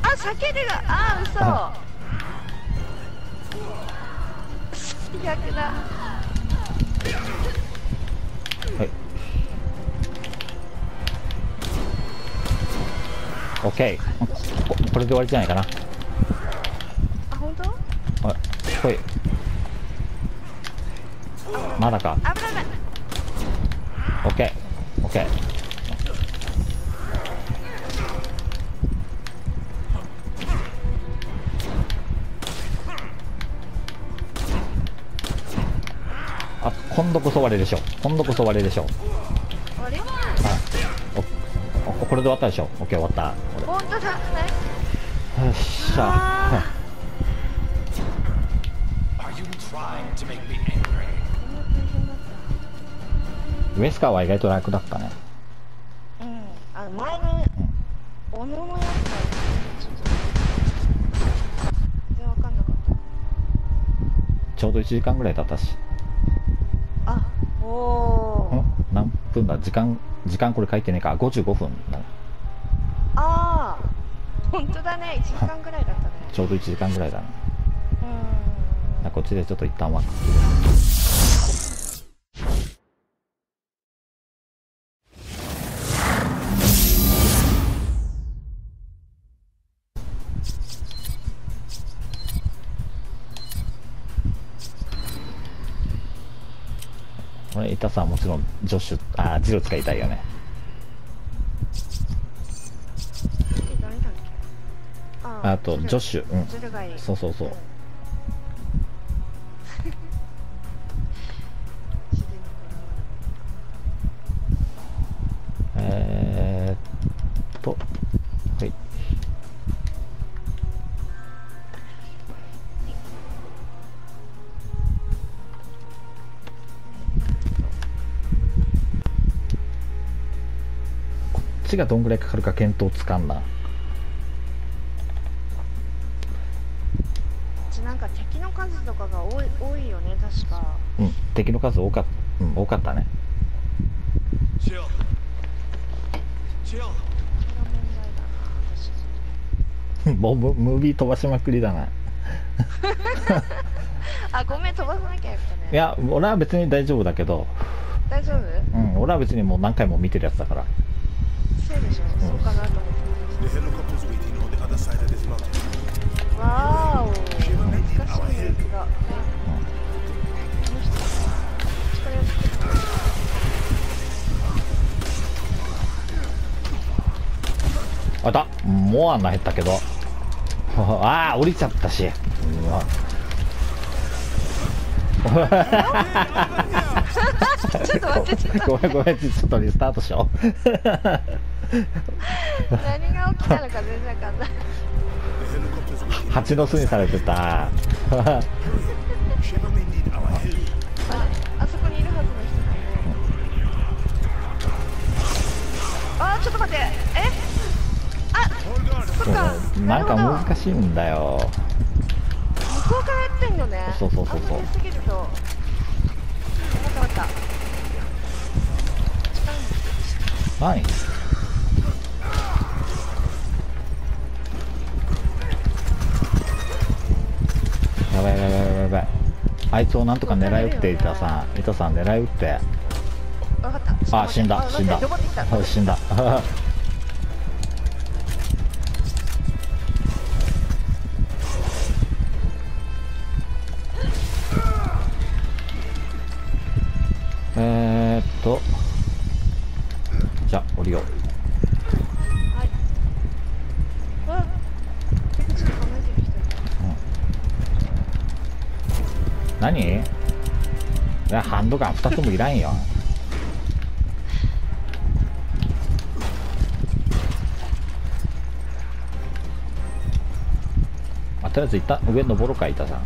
あ叫るが。あ嘘。あ最悪だ。はい。オッケーここれで終わりじゃないかなそ終わりでしょ今度こそ終わりでしょあれこれで終わったでしょオッケー終わった。本当だ。よっしゃ。ウエスカーは意外と楽だったね。たうん。あの前のおののやつがちょっと全然わかんなかった。ちょうど1時間ぐらい経ったしあおーんだ。時間時間これ書いてねえか。55分だねああ本当だね。1時間ぐらいだったね。ちょうど1時間ぐらいだね。うん。こっちでちょっと一旦はこれ痛さはもちろんジョッシュあジロ使いたいよね。ああとジョッシュ。うん。そうそうそうちがどんぐらいかかるか見当つかんな。なんか敵の数とかが多い多いよね確か。うん。敵の数多か,、うん、多かったね.それが問題だな私。もうムムービー飛ばしまくりだな。あごめん飛ばさなきゃよかったね。いや俺は別に大丈夫だけど。大丈夫？うん俺は別にもう何回も見てるやつだからそうでしょそうかなと思って The helicopter's waiting あいたモアナ減ったけど。ああ降りちゃったし。うわ ちょっと待ってちょっと。ごめんごめんちょっとリスタートしよう何が起きたのか全然わかんない.蜂の巣にされて。た.あれあそこにいるはずの人。だよねあーちょっと待ってえ？あ.そっか。なんか難しいんだよ向こうからやってんのね。そうそうそうそう。すぎると。わかったわかった何やばいやばいやばいやばいあいつをなんとか狙い撃って板さん。板さん狙い撃って。あ死んだ死んだ。死んだ2つもいらんよ。あとりあえず一旦上登ろうか板さん。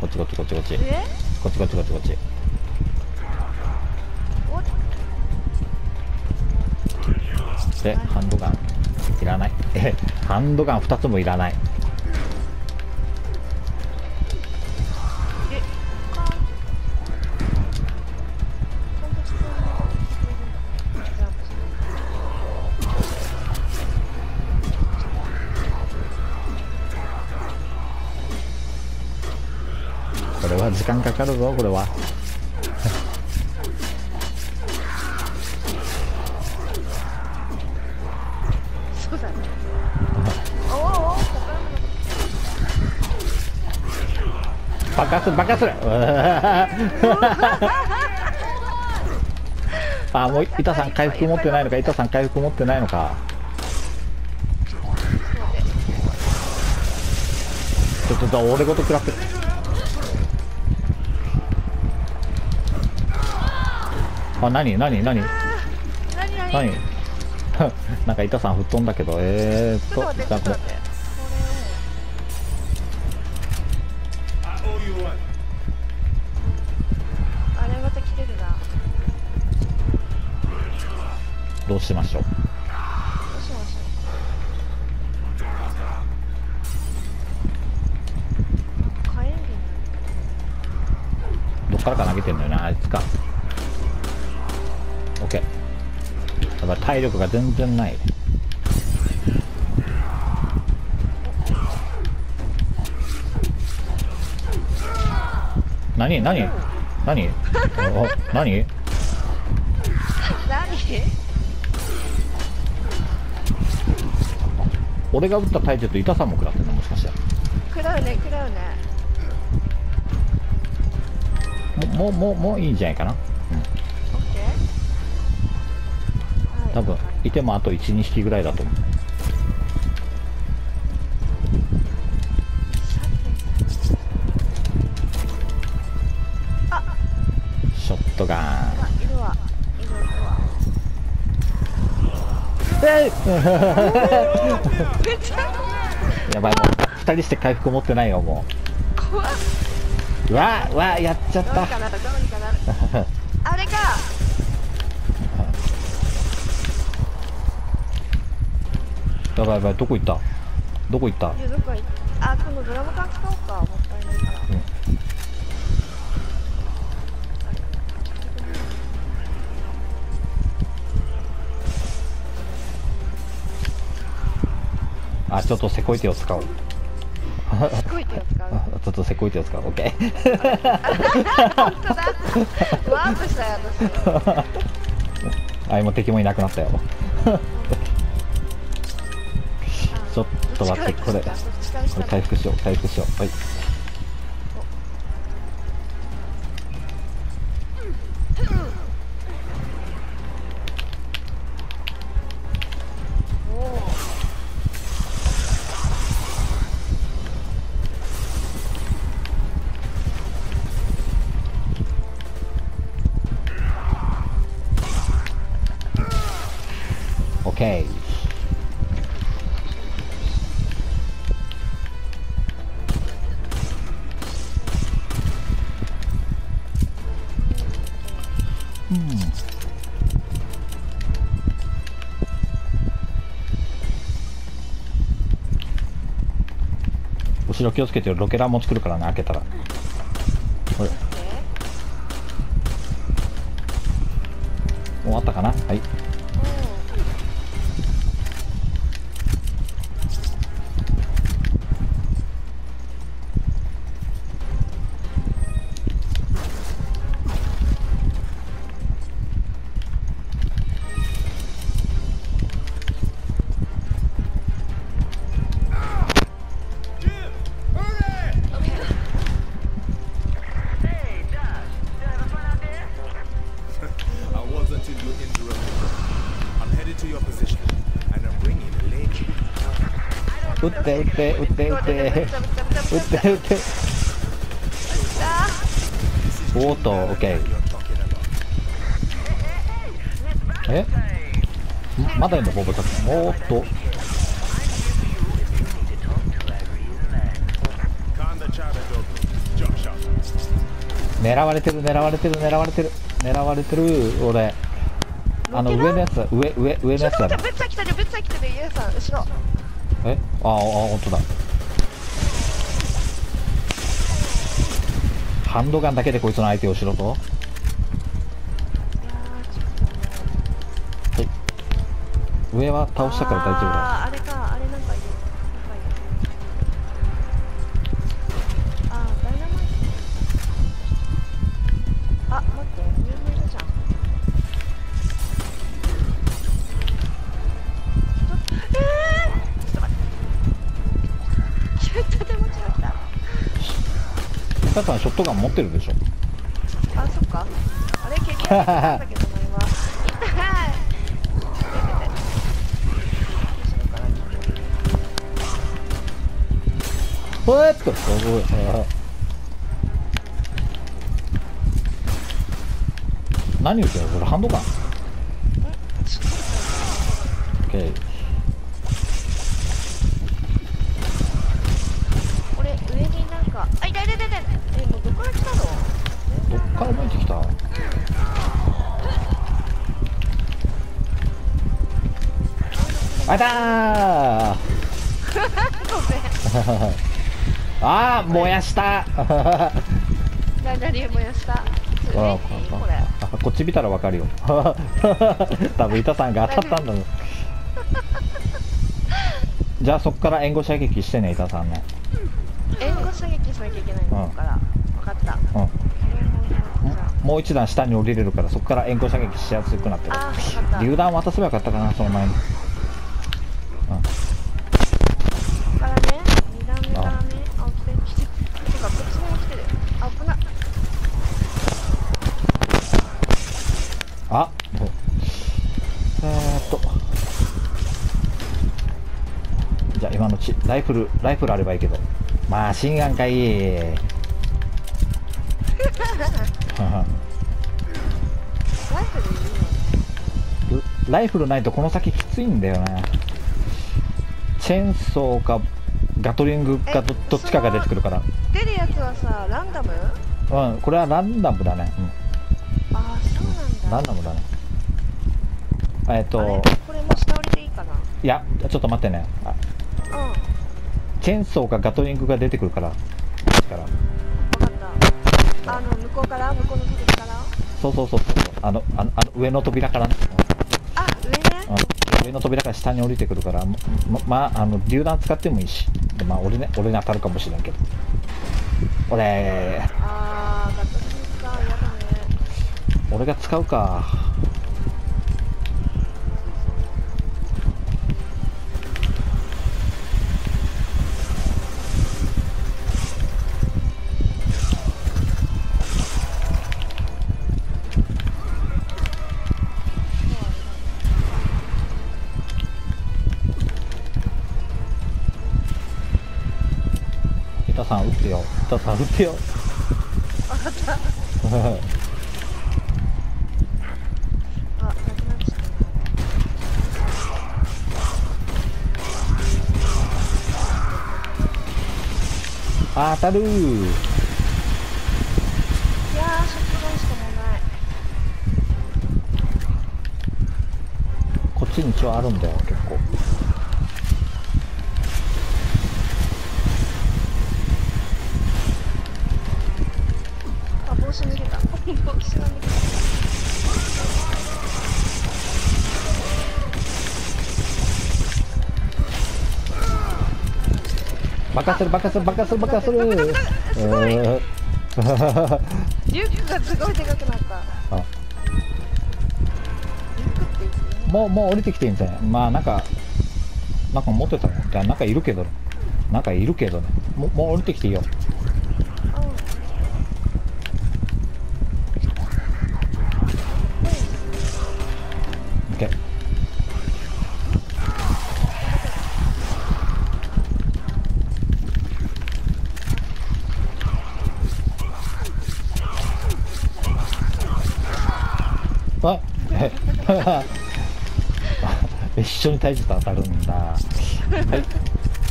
こっちこっちこっちこっち。え？こっちこっちこっちこっち。お、でハンドガンいらない。えハンドガン2つもいらないかかるぞこれは。そうだね。おおおお、他の爆発する。あもう板さん回復持ってないのか？板さん回復持ってないのか？ちょっとちょっと俺ごと食らって。るあ何何何？何何？何？なんか板さん吹っ飛んだけどえーっと力が全然ない。何？何？何？お何？何？俺が撃った体重と板さんも食らってんの？もしかして。食らうね、食らうね。ももうもうもういいんじゃないかな、いてもあと12匹ぐらいだと思う。ショットガン。やばい。もう2人して回復持ってないよも。う。うわうわやっちゃったどうにかなる、どうにかなる。あれか。やばいやばいどこ行った？どこ行った？いやどこにあ、このドラム缶使おうか。もったいないから。あちょっとせこい手を使おう。すごい手を使う？ちょっとせこいってやつか OK 本当だ。ワープしたよ私。あ今敵もいなくなったよ っと待ってこれ。これ回復しよう回復しよう。はい後ろ気をつけてよ。ロケランも作るからね開けたら。って撃って撃って撃って。撃って。おーっと OK You're talking about. え？んまだいんのボブタおーっと.狙われてる狙われてる狙われてる狙われてる。俺。あの上のやつ上上上のやつだねあああ本当だ。ハンドガンだけでこいつの相手をしろと。はい。上は倒したから大丈夫だ持ってるでしょ。あそっか。あれ経験なんだけどな今。痛い。おえっと。すごい。あ何言ってんち見たらわかるよ。多分板さんが当たったんだろう。じゃあそっから援護射撃してね板さんね援護射撃しなきゃいけないのここから。分かった。うん。もう一段下に降りれるからそこから援護射撃しやすくなってる。ああ分かった。榴弾渡せばよかったかなその前にからね二段目からねあ来て来ててかこっちにも来てるあ危なあそうえー、っとじゃあ今のうちライフルあればいいけど。マシンガンかいい。ライフルないとこの先きついんだよねチェーンソーかガトリングかどえどっちかが出てくるから。出るやつはさランダム？うんこれはランダムだね、うん、ああそうなんだ。ランダムだね。えっ、とこれも下降りでいいかな？いやちょっと待ってねチェーンソーかガトリングが出てくるから。から分かった。あの向こうから？向こうの扉から？そうそうそうそうあのあのあの上の扉からね、あ上？ねうん、上の扉から下に降りてくるからままああの榴弾使ってもいいし。でまあ俺ね俺に当たるかもしれんけど。俺。あーガトリンかやだね。俺が使うかってよってよ。あなくなっちゃった当たる。いやーショットガンしかない。こっちに一応あるんだよ爆発する爆発する爆発する爆発するすごいリュックがすごいでかくなったあもうもう降りてきていいんじゃないまあなんかなんか持ってたのいやなんかいるけどなんかいるけどねもうもう降りてきていいよ緒に対峙と当たるんだ。は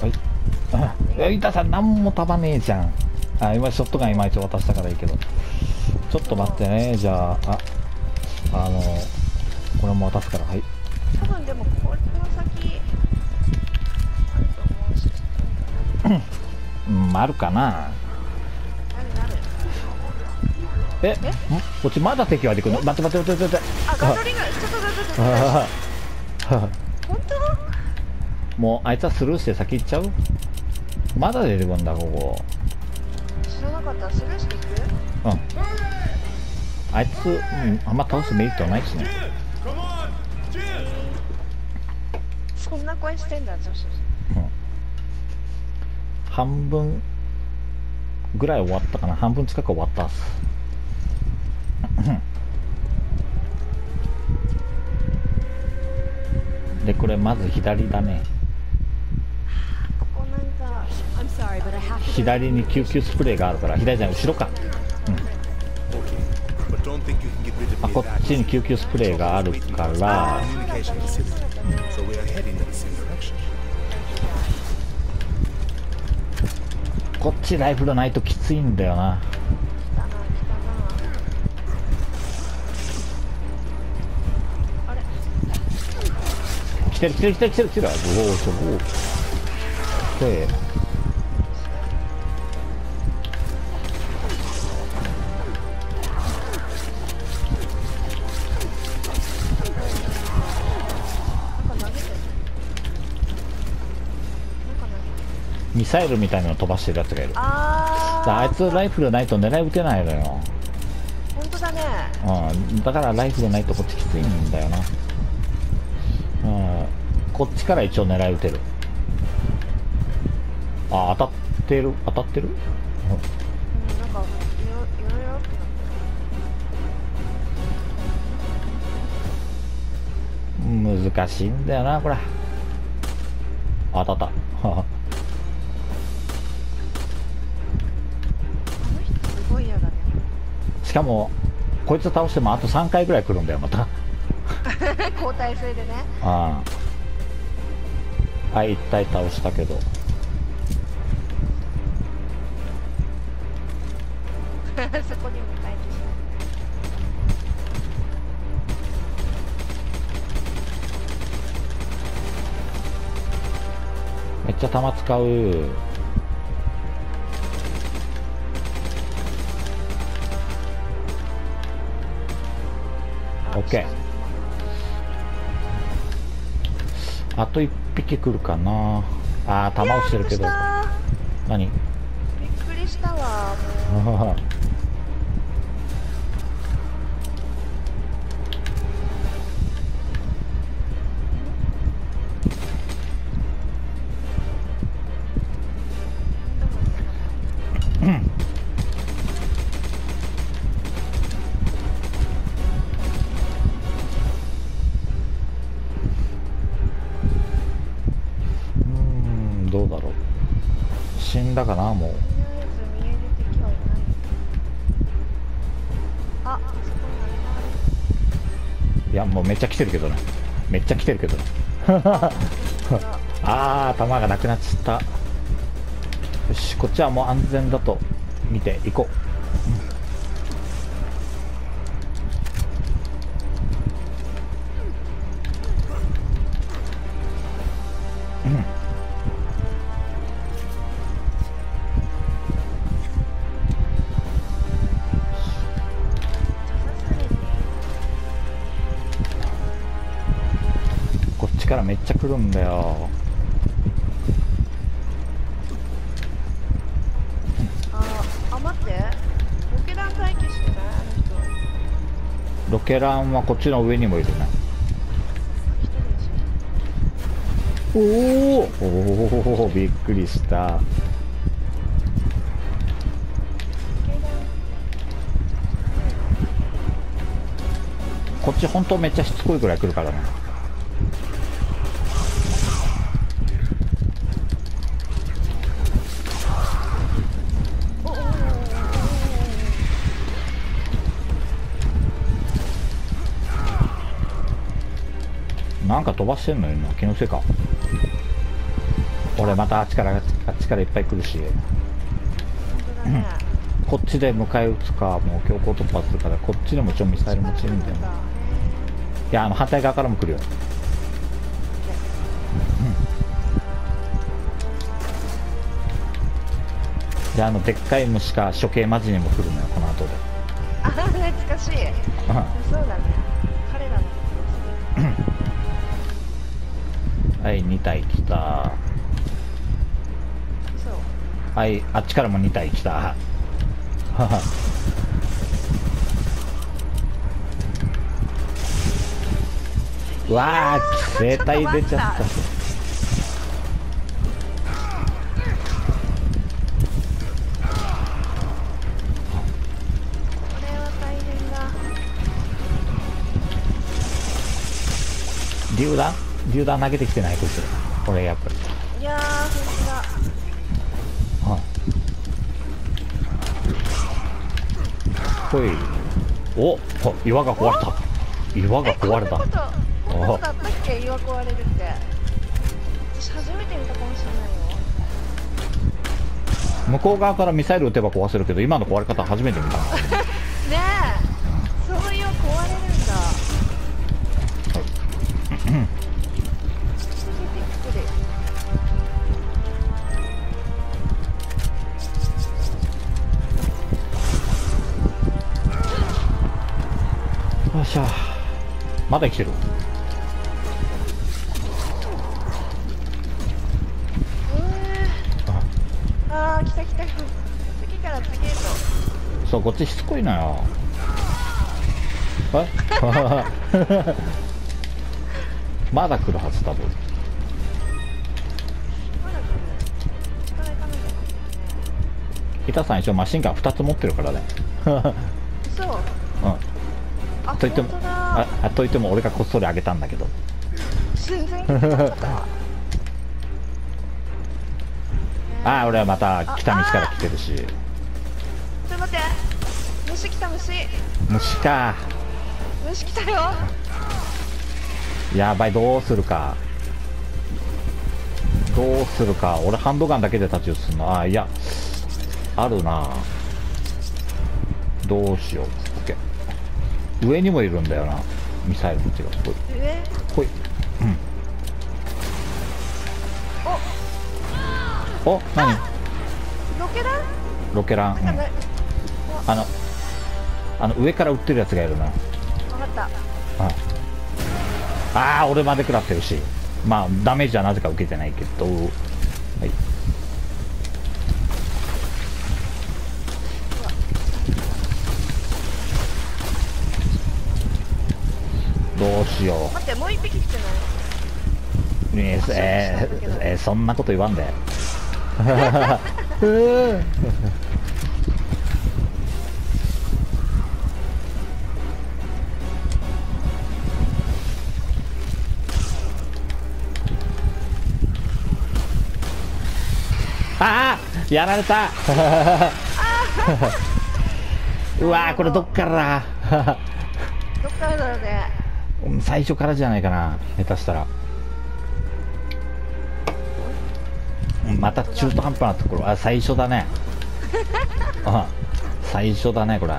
い。はい。板さん何も束ねえじゃん。あ今ショットガンいまいち渡したからいいけど。ちょっと待ってね。じゃあああのこれも渡すからはい。多分でもここの先あると思うし。うん。あるかな。えん？こっちまだ敵が出てくるの？待って待って待って待って。あガトリングちょっとちょっとちょっとああ本もうあいつはスルーして先行っちゃう？まだ出てくるんだここ。当知らなかったスルーしていく？うん。あいつ、うん、あんま倒すメリットはないしね。そんな声してんだ女子半分ぐらい終わったかな。半分近く終わったっす。でこれまず左だねここなんか I'm sorry, but I have to. 左に救急スプレーがあるから左じゃない後ろか、あこっちに救急スプレーがあるから、こっちライフルないときついんだよな。ててるててるててるててる。ててるサイルみたいなの飛ばしてるやつがいる。あー。あいつライフルないと狙い撃てないのよ。本当だね。うん、だからライフルないとこっちきついんだよな。うん、こっちから一応狙い撃てる。あ、当たってる。当たってる？うんなんかよよよよってなってうん難しいんだよな、これ。あ当たった。しかも、こいつ倒してもあと3回ぐらい来るんだよ、また。交代制でねああ。はい、1体倒したけど。そこにも待機してめっちゃ弾使う。オッケー。あと1匹来るかな。ああ、弾落ちてるけど何？びっくりしたわもう ちゃ来てるけどねめっちゃ来てるけど。ね ああ弾がなくなっちゃった。よしこっちはもう安全だと見ていこう。んだよ。ああ待って。ロケラン待機してない？あの人。ロケランはこっちの上にもいるね。おおおおびっくりした。こっち本当めっちゃしつこいぐらい来るからねなんか飛ばしてんのよな気のせいか。俺またあっちからあっちからいっぱい来るし。ね。こっちで迎え撃つかもう強行突破するからこっちでもちょミサイル持ちるんだよ。ないやあの反対側からも来るよ。であのでっかい虫か処刑マジにも来るのよこの後で。あ懐かしい はい2体来た。はいあっちからも2体来た。はは。うわあ生体出ちゃった榴弾投げてきてないこいつ。これやっぱり。いやー本当だ。ほい。おあ岩が壊れた。岩が壊れた。こんなことこんなことあったっけ？岩壊れるって。私初めて見たかもしれないよ。向こう側からミサイル撃てば壊せるけど今の壊れ方初めて見たまだ生きてるああ来た来た。次から次へと。そうこっちしつこいのよ。え？まだ来るはず多分。板さん一応マシンガン2つ持ってるからね。そううん。あといってもあだあといっても俺がこっそりあげたんだけど。ああ俺はまた来た道から来てるし。ちょっと待って。虫来た虫。虫か。虫来たよ。やばいどうするか。どうするか。俺ハンドガンだけで太刀打つの。あいやあるな。どうしよう上にもいるんだよな。ミサイルこっちがほい。上？ほい。うん。お。何？ロケラン？ロケラン、うん。あのあの上から撃ってるやつがいるな。分かった。ああー俺まで食らってるし。まあダメージはなぜか受けてないけど。はいどうしよ待ってもう一匹来てない？うねええーえーそんなこと言わんで。ああやられた。うわーこれどっから？だ どっからだろうね。うん最初からじゃないかな下手したら。うん。また中途半端なところ。あ最初だね。あ最初だねこれ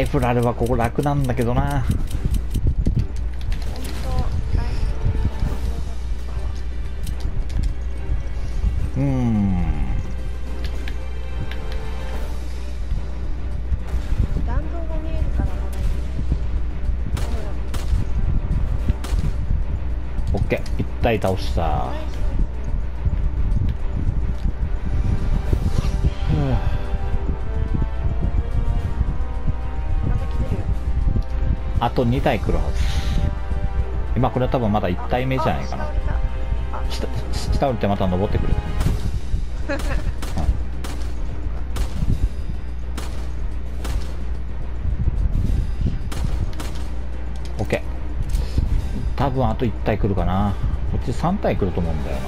ライフルあればここ楽なんだけどな。うーん。フ弾道が見えるからまだいい。カメラオッケー。一体倒したあと2体来るはず。今これは多分まだ1体目じゃないかな。あ下下下降りてまた登ってくる。オッケー。多分あと1体来るかな。こっち3体来ると思うんだよな。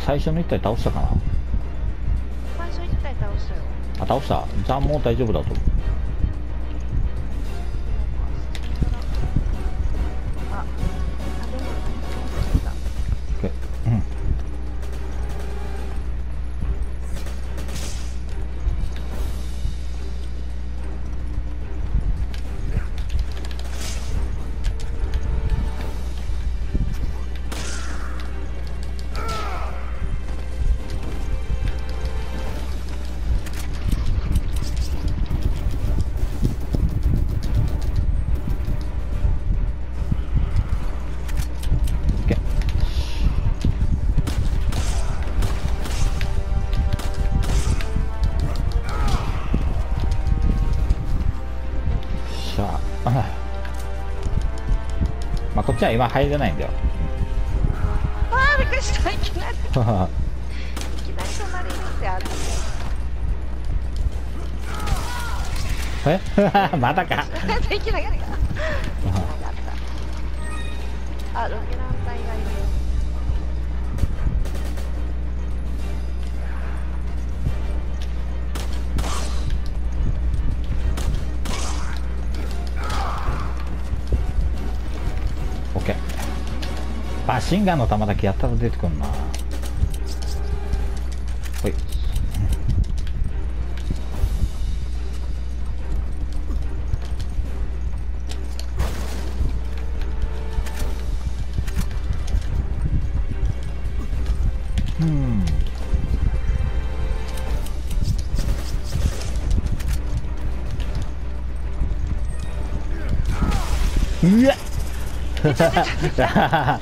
最初の1体倒したかな。最初一体倒したよ。あ倒した。じゃあもう大丈夫だと思うちは今入れないんだよびっくりした。いきなり、いきなり隣にってある。え？まだか できなかった。かシンガンの弾だけやったら出てくんな。ほい。うん。うわっ。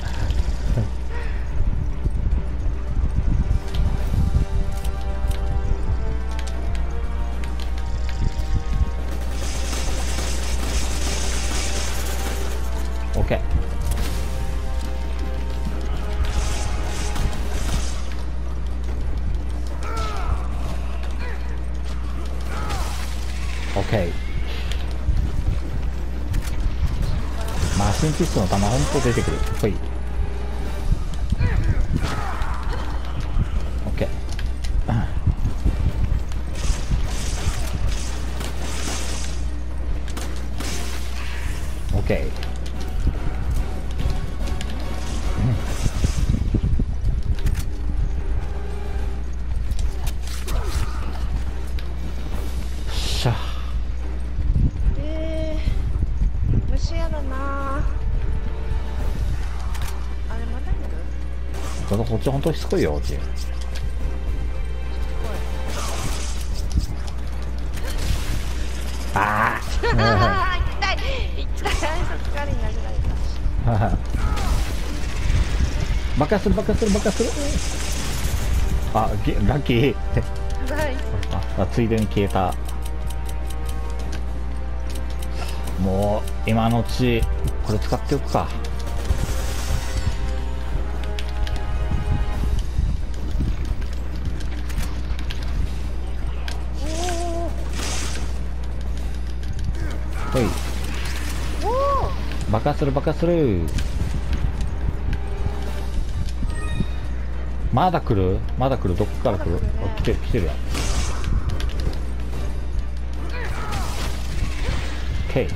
OK マシンピストンの弾ほんと出てくる。ほい。ちょっとこっちほんとしつこいよこっちああー。痛い痛いさすがに殴られあ爆発する爆発する爆発するあゲラッキーあついでに消えたもう今のうちこれ使っておくか。爆発する爆発する。まだ来る？まだ来る？どっから来る？まね。あ来てる来てるやん OK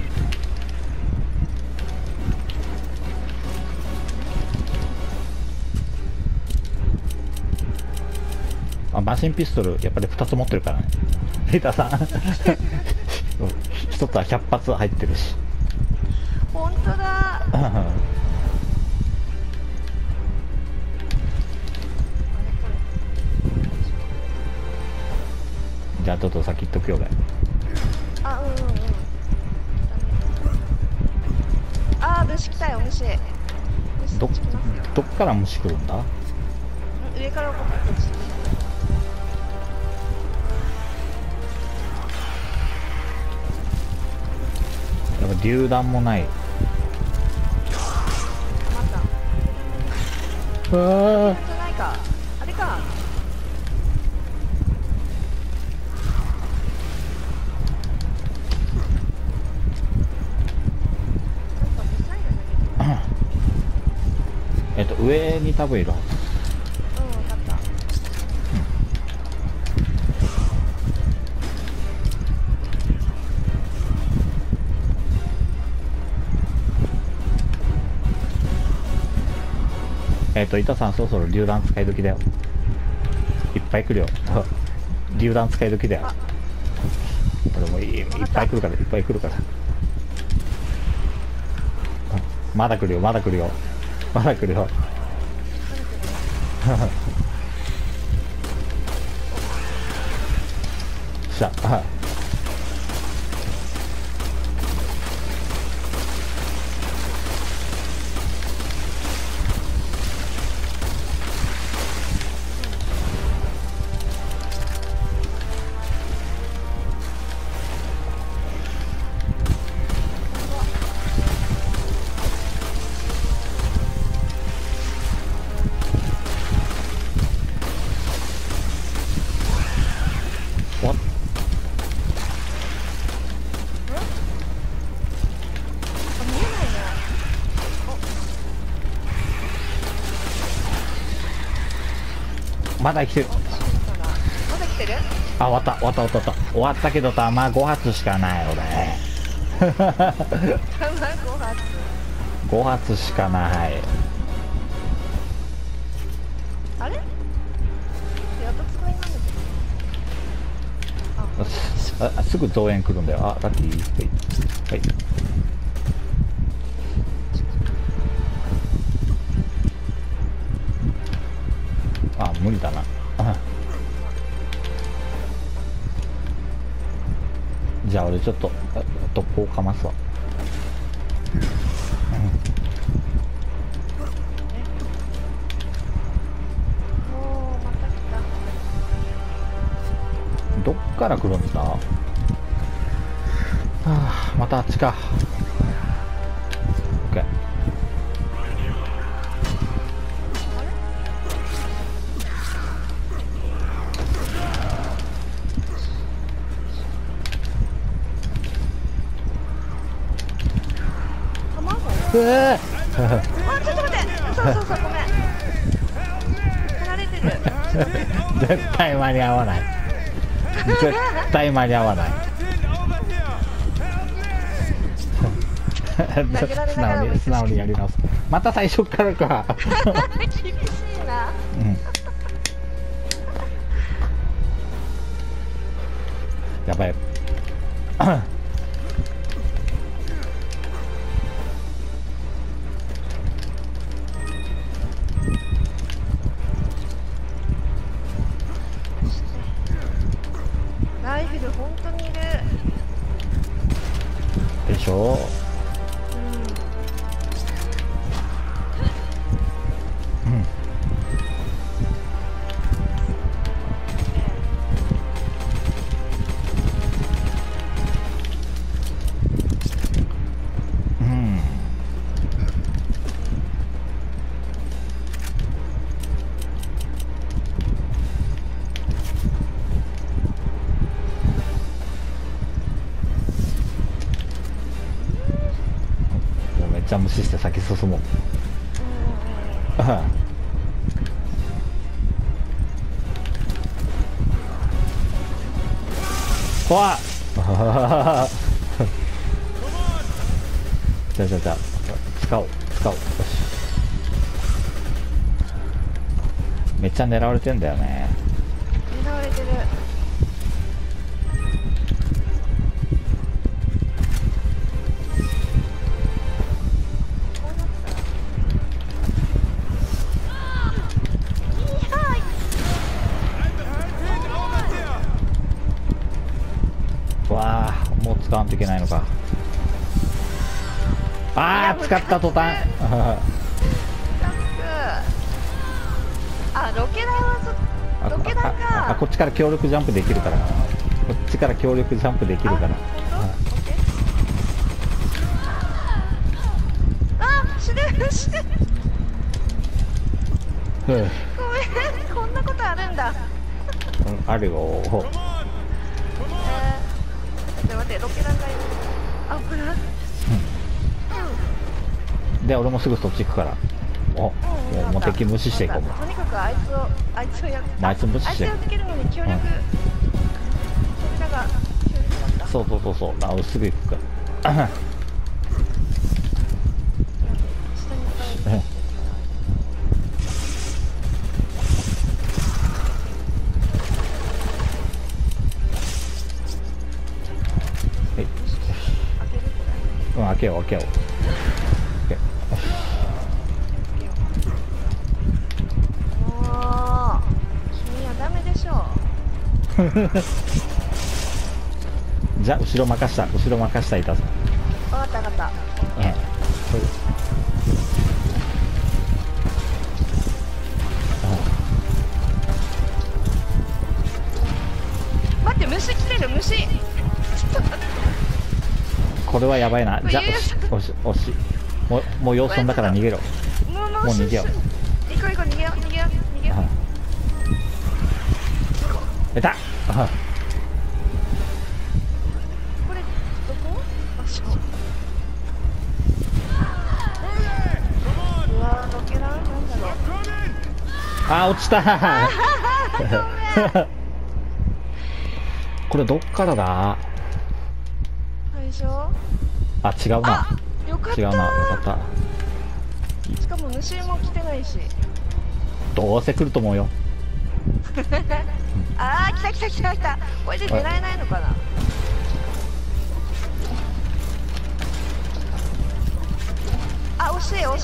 あマシンピストルやっぱり2つ持ってるからね。リーターさん。う ん一つは100発入ってるしちょっと先行っとくよ俺。れあうんうんうん。あー虫来たよ虫虫どどっから虫来るんだ？うん上から怒ってるしやっぱ榴弾もない。また。うわじゃないかあれかなんかミサイル投げてえっと上に多分いるはずうん。分かったえっと板さん。そろそろ榴弾使い時だよいっぱい来るよ榴弾使い時だよ俺もいいいっぱい来るからいっぱい来るからまだ来るよまだ来るよまだ来るよ Ha ha. まだ来てる。まだ来てる？あ終わった。終わった終わった終わった。けど弾5発しかない俺。卵発5発しかないあれすぐ増援来るんだよ。あラッキーちょっとあ突砲かますわ。どっから来るんだ？はあまたあっちかえあちょっと待って。そうそうそう。ごめん。離れてる絶対間に合わない絶対間に合わない素直に素直にやり直す。また最初からかもうめっちゃ無視して先進もう怖っ。じゃあじゃあじゃあ使おう使おう。よし。めっちゃ狙われてんだよね使った途端。ーあロケ台はちょっあとロケ台ああかこっちから協力ジャンプできるから。こっちから協力ジャンプできるから視していこうとにかくあいつをあいつをやああいつ無視して。あいつをつけるのに協力、うん。扉が協力だ。そうそうそうそう。あ俺すぐ行くからじゃあ後ろ任した。後ろ任したいたぞ。分かった分かった。うん待って虫来てる虫。ちょっと待ってこれはやばいな。じゃあいやいやおしおしおし。もうもう様子だから逃げろ。もうももう逃げようあ落ちた。これどっからだ？最初？あ違うな。あよかった。違うな。よかった。しかも虫も来てないし。どうせ来ると思うよ。あー来た来た来た来た。これで狙えないのかな？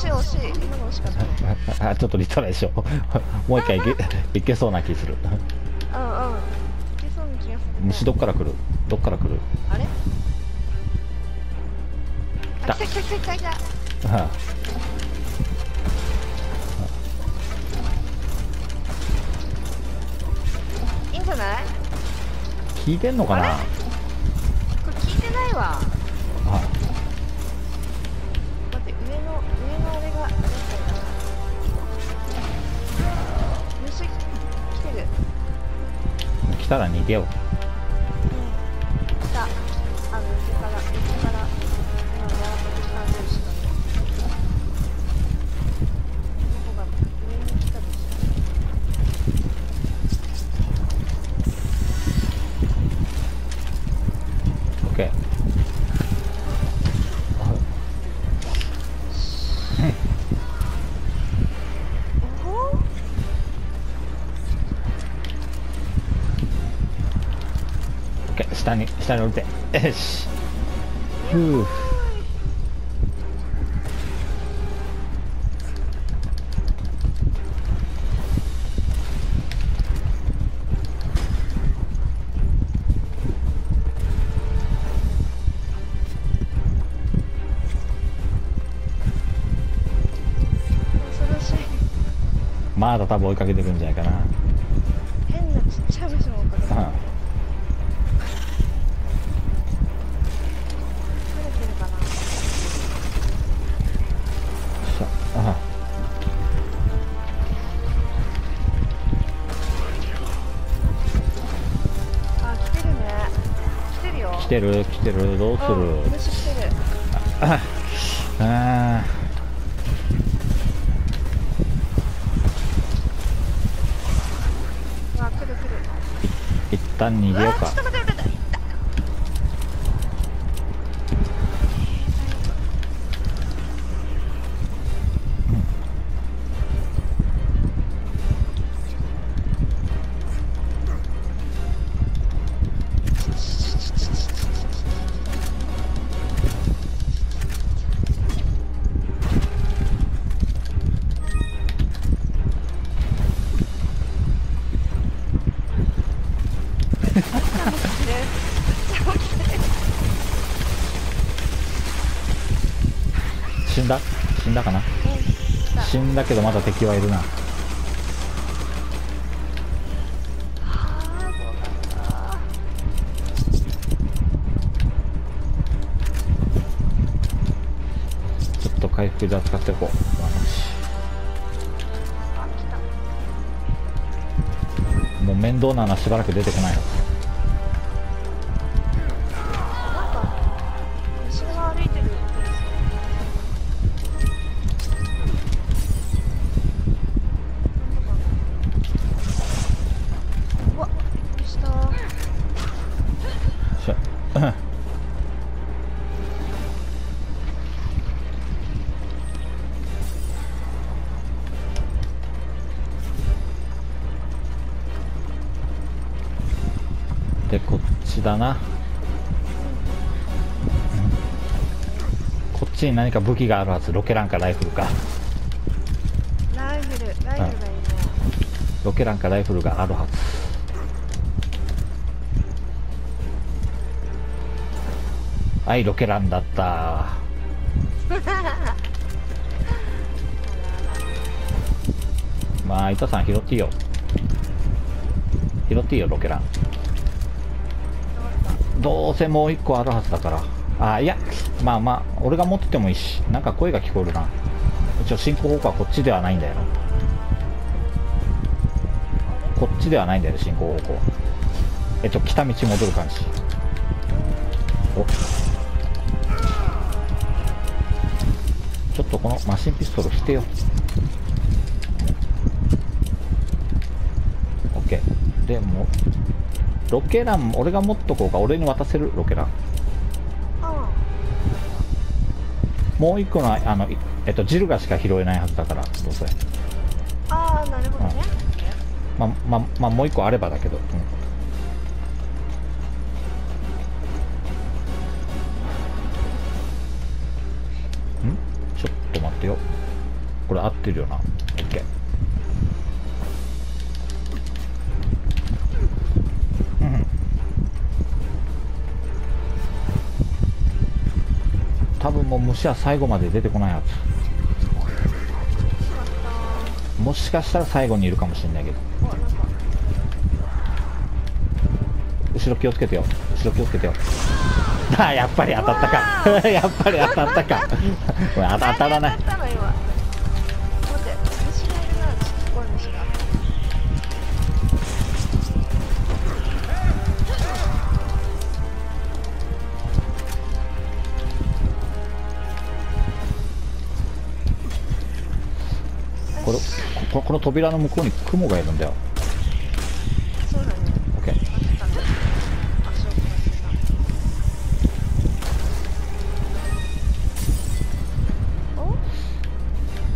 しい惜しい今の惜しかったあちょっとリトライしよう。もう一回いけいけそうな気する。うんうん。いけそうな気がする、ね、虫どっから来る？どっから来る？あれ？来たあ来た。来た来た来た来た。あいいんじゃない？聞いてんのかな？あこれ聞いてないわ。あ待虫来てる来たら逃げよう。来た。あの上から上から。今やられて感じるし下に下に降りて。よし。ふう。恐ろしい。まだ多分追いかけてくんじゃないかなてるよ来てる来てるどうする？うん虫来てる。あうわ来る来る。ー一旦逃げようかだけどまだ敵はいるな。ちょっと回復で扱っていこう。もう面倒なのはしばらく出てこないはに何か武器があるはず。ロケランかライフルか。ライフルライフルがいロケランかライフルがあるはず。はいロケランだった。まあ伊藤さん拾っていいよ。拾っていいよロケラン。どうせもう一個あるはずだから。あいやまあまあ俺が持っててもいいしなんか声が聞こえるな。一応進行方向はこっちではないんだよこっちではないんだよ進行方向。えっと北道戻る感じ。お。ちょっとこのマシンピストル捨てよ。OK でもロケラン俺が持っとこうか。俺に渡せるロケラン。もう一個のあのいえっとジルガしか拾えないはずだからどうせ。ああなるほどね。まままあもう一個あればだけど、分もう虫は最後まで出てこないはずもしかしたら最後にいるかもしれないけど。後ろ気をつけてよ。後ろ気をつけてよ。あーやっぱり当たったか。やっぱり当たったか。これ当たらないって虫がいるなちょっとすごい虫がこれここの扉の向こうに雲がいるんだよ。そうだね。OK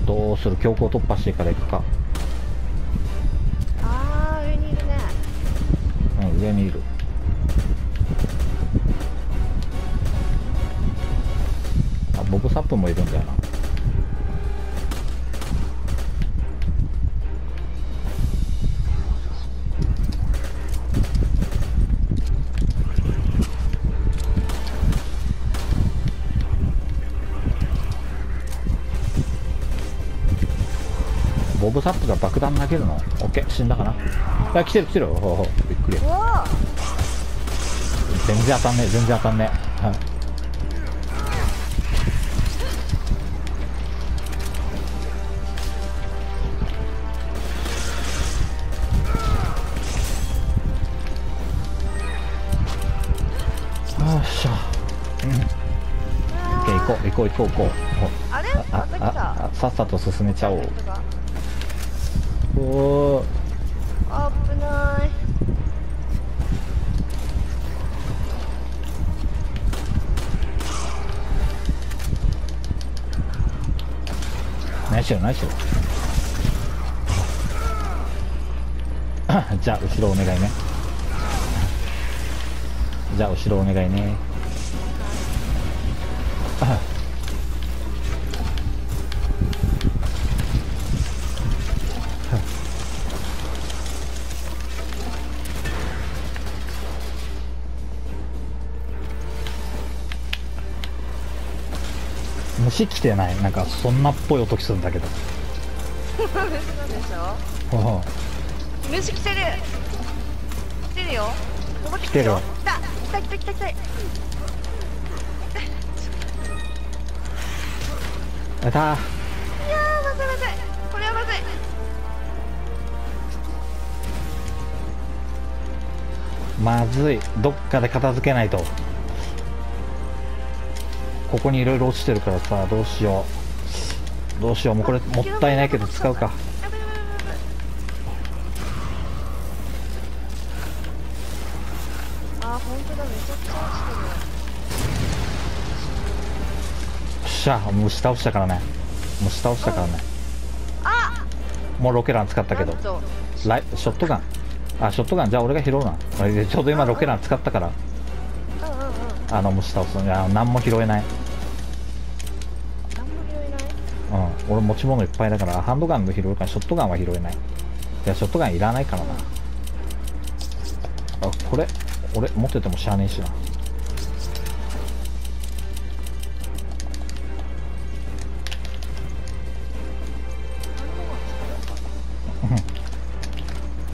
どうする？強行突破してから行くか死んだかな？あ来てる来てる。ほうほうびっくり。全然当たんねえ全然当たんねえ。はい。よっしゃ。うん。オッケー行こう行こう行こう行こう。あれ？あまた来たああさっさと進めちゃおうしろ何しろ。じゃあ後ろお願いね。じゃあ後ろお願いね。虫来てない。なんかそんなっぽい音するんだけど。嘘でしょ？ほう。虫来てる。来てるよ。登ってき来てるよ来た。来た来た来た来た。やった。ーいやーまずいまずい。これはまずい。まずい。どっかで片付けないとここにいろいろ落ちてるからさどうしよう。どうしよう。もうこれもったいないけど使うか。やばいやばいやばいやばいあー本当だ。めちゃくちゃ落ちてる。よっしゃ虫倒したからね。虫倒したからね。あもうロケラン使ったけど。ライショットガン。あショットガン。じゃあ俺が拾うな。ちょうど今ロケラン使ったから。あの虫倒すのいや何も拾えない俺持ち物いっぱいだからハンドガンの拾うからショットガンは拾えない。いやショットガンいらないからな。あこれ？俺持っててもしゃあねえしな。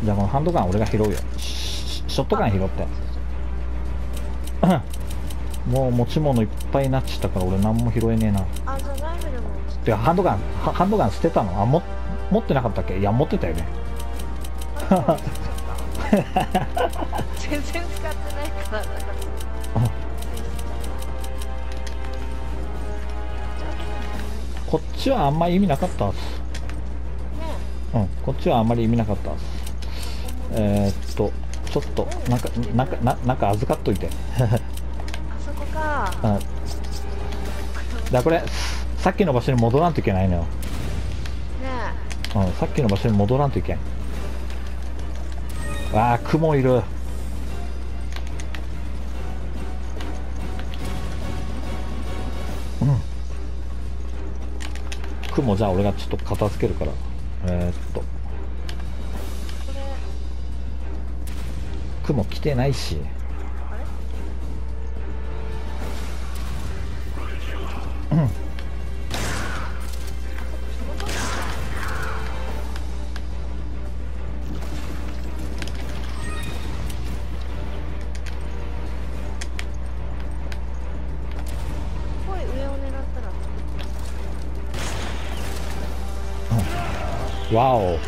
じゃあこのハンドガン俺が拾うよ。ショットガン拾って。もう持ち物いっぱいになっちゃったから俺何も拾えねえな。あでハンドガンはハンドガン捨てたの？あも持ってなかったっけ？いや持ってたよね。全然使ってないから。こっちはあんまり意味なかった。っすうんこっちはあんまり意味なかった。っすえー、っとちょっとなんかなんかななんか預かっといて。あそこか。うん。だこれさっきの場所に戻らんといけないのよ、ねうん、さっきの場所に戻らんといけん。わあ雲いる。うん。雲じゃあ俺がちょっと片付けるから。えー、っと。雲来てないし。あれわお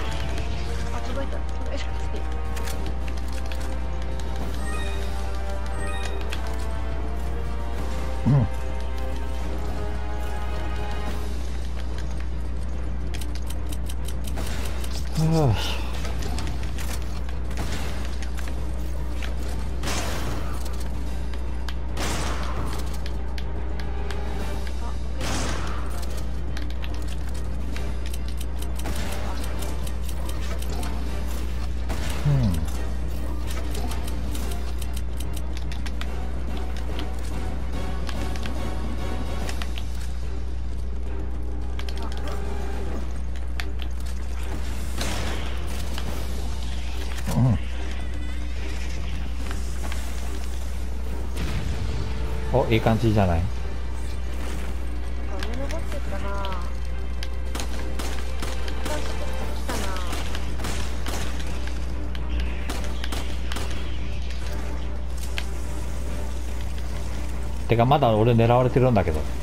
いい感じじゃない？上登ってったな一番そこ来たなてかまだ俺狙われてるんだけど。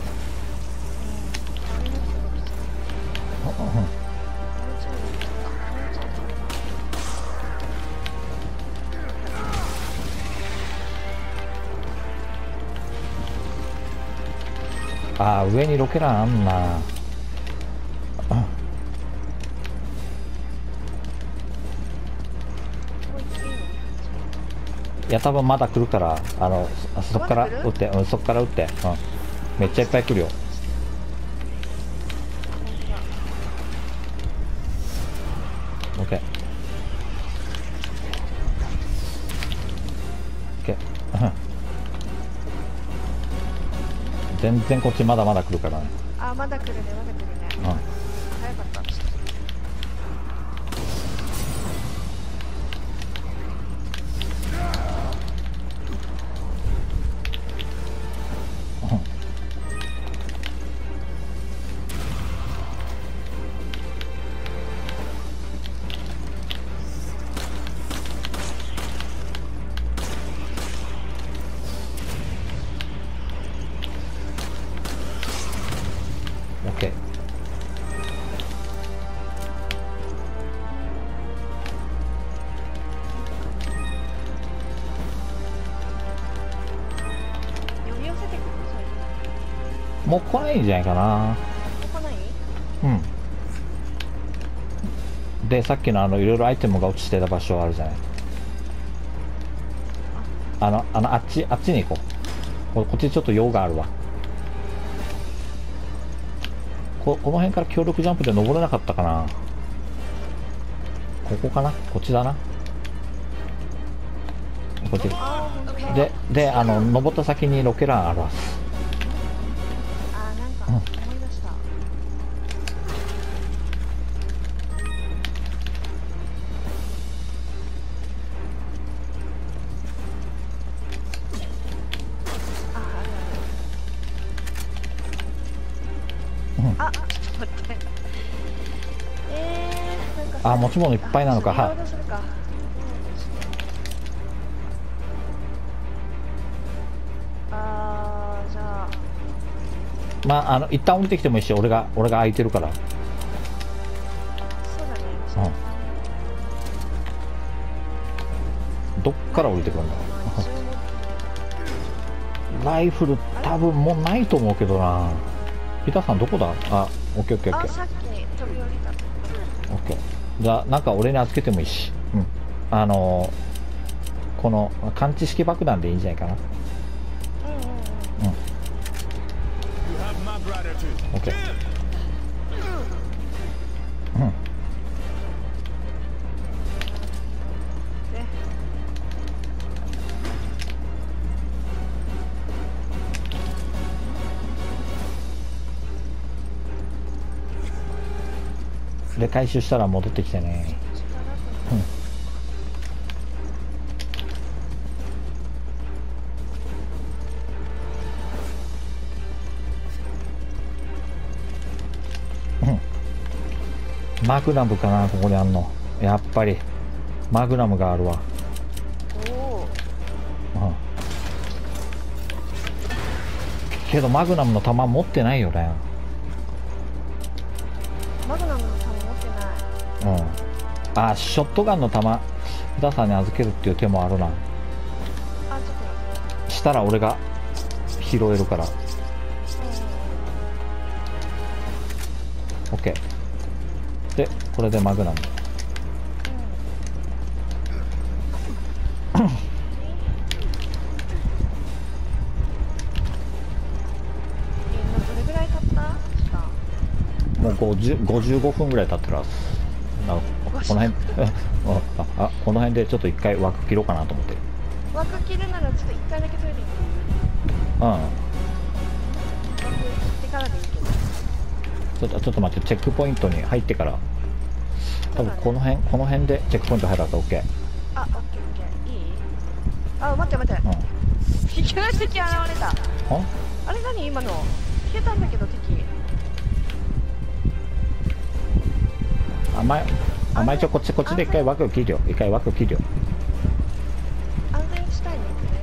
上にロケランあんな。いや多分まだ来るからあのそっから撃って、うん、そっから撃って、うん、めっちゃいっぱい来るよ。天候機まだまだ来るからね。あまだ来るねまだ来るないんじゃないかな。もうん。でさっきのあのいろいろアイテムが落ちてた場所あるじゃない。あ。のあのあっちあっちに行こう。ここっちちょっと用があるわ。ここの辺から協力ジャンプで登れなかったかな。ここかな？こっちだな。こっち。でであの登った先にロケランあるは持ち物いっぱいなのかはいあじゃあまああの一旦降りてきてもいいし俺が俺が空いてるからそうだ。ねうんどっから降りてくるんだ。ろうライフル多分もうないと思うけどなピタさんどこだ。あオッケーオッケーオッケーあさっき飛び降りたオッケーじゃあなんか俺に預けてもいいし。うん。あのこの感知式爆弾でいいんじゃないかな。回収したら戻ってきてね。マグナムかなここにあんの。やっぱり。マグナムがあるわ。おおうん。けどマグナムの弾持ってないよねあショットガンの弾ヒダさんに預けるっていう手もあるな。したら俺が拾えるから。OK でこれでマグナム。えどれぐらい経った？時間。もう50 55分ぐらい経ってるはずあこの辺。ああこの辺でちょっと一回枠切ろうかなと思って。枠切るならちょっと一回だけトイレ行うん。枠切ってからでいいけど。ちょっとちょっと待ってチェックポイントに入ってから。多分この辺この辺でチェックポイント入るはず OK あオッケーオッケー。いい？あ待って待って。うん。いきなり敵現れた。あれ何？今の。消えたんだけど敵あまあまあ一応こっちこっちで一回枠を切るよ。一回枠を切るよ。安全地帯に行くね。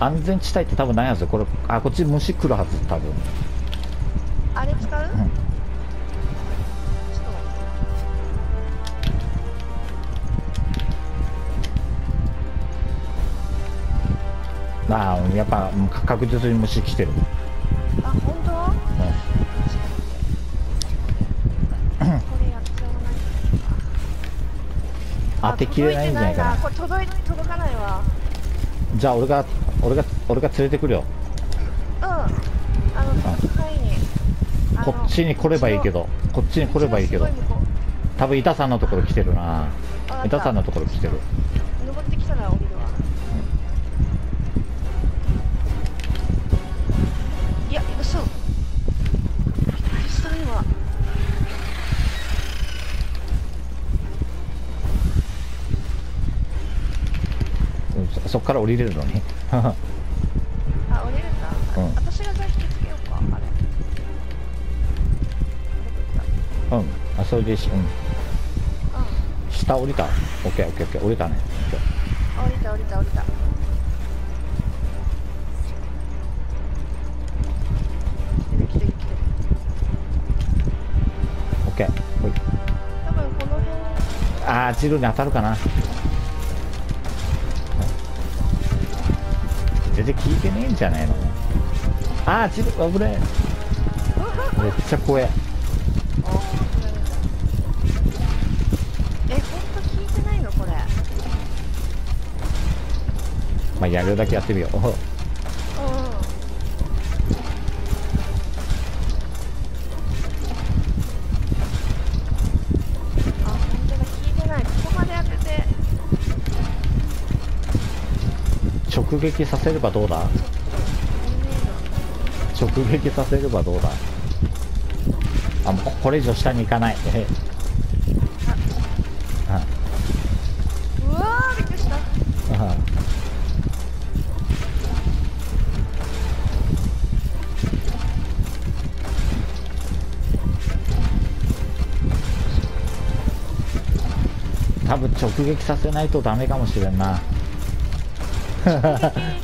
安全地帯って多分ないはずこれあこっち虫来るはず多分。あれ使う、ちょっと。ああやっぱうん確実に虫来てる当てきれないんじゃないかなこれ届い届かないわ。じゃあ俺が俺が俺が連れてくるよ。うん。あの際に。あのこっちに来ればいいけど。こっちに来ればいいけど。多分板さんのところ来てるな。板さんのところ来てるから降りれるのに。あ降りれた、うん。私がじゃあ引きつけようか。あれ？うん。あそれでしうん。たうん。下降りた。オッケーオッケーオッケー。降りたね。降りた降りた降りた。来てる来てる来て。るオッケー。ほい。多分この辺。あージルに当たるかなんじゃないの？あージル危ねえめっちゃ怖ええ、ほんと聞いてないのこれ？まあやるだけやってみよう。直撃させればどうだ？ね直撃させればどうだ。あもうここれ以上下に行かない。うわー、びっくりした。あ。多分直撃させないとダメかもしれんな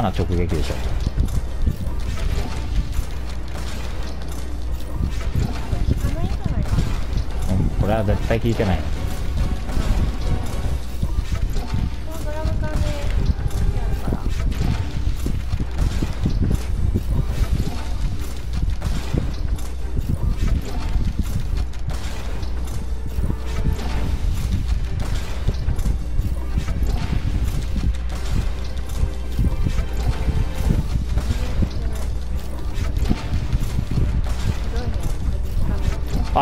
こ今のは直撃でしょ。うんこれは絶対効いてない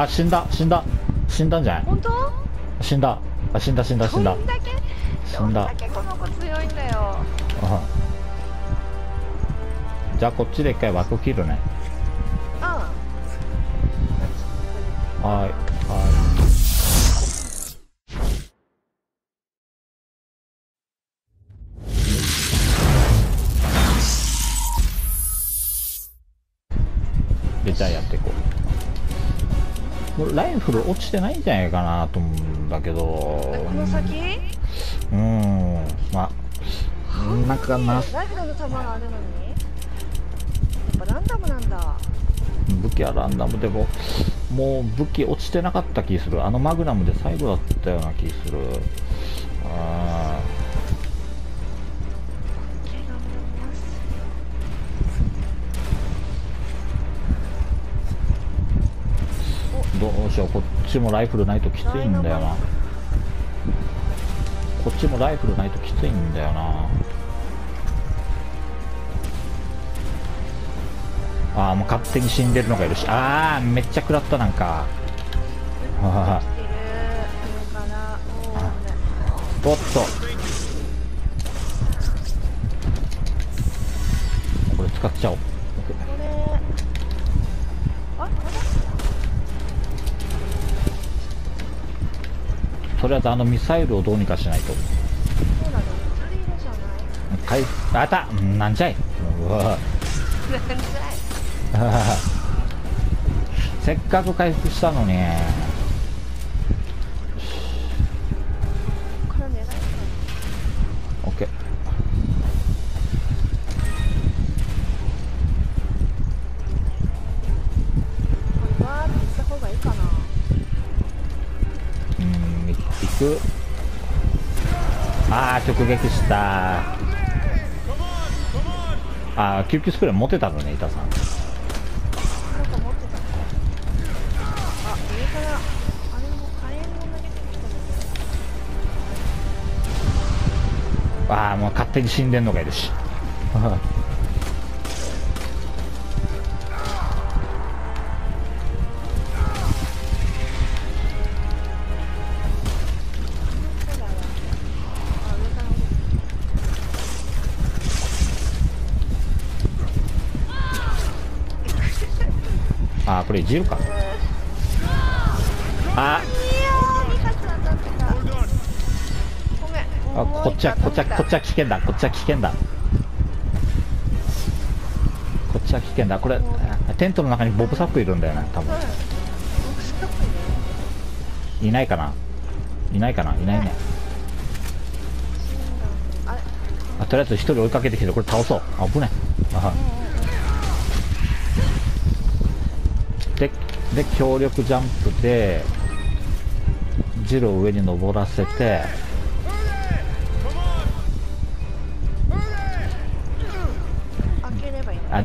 死んだ。死んだ。死んだんじゃない？本当？死んだ。あ死んだ死んだ死んだ。死んだ。この子強いんだよ。うんじゃあこっちで一回枠切るね。うん。はい。はい。でじゃあやっていこうライフル落ちてないんじゃないかなと思うんだけど。えこの先？うん。まあなんかな。ライフルの弾があるのに？やっぱランダムなんだ。武器はランダムでももう武器落ちてなかった気する。あのマグナムで最後だったような気する。あ気どうしようこっちもライフルないときついんだよな。こっちもライフルないときついんだよな。ああもう勝手に死んでるのがいるし。ああめっちゃ食らったなんか。おっと。これ使っちゃおうとりあえずあのミサイルをどうにかしないと。いあったうんなんじゃい。うわ。なんじゃい。せっかく回復したのに直撃した。あ救急スプレー持ってたのね板さんなんか持ってたあ上からあれも火炎も投げてきたのああもう勝手に死んでんのがいるし。れいじるか。あ。いやー2発当たってたごめんあこっちはこっちはこっちは危険だ。こっちは危険だ。こっちは危険だ。これあテントの中にボブサップいるんだよな多分。いないかな。いないかな。いないね。あとりあえず一人追いかけてきてこれ倒そう。あ危ない。あでで強力ジャンプでジロを上に登らせてあうん。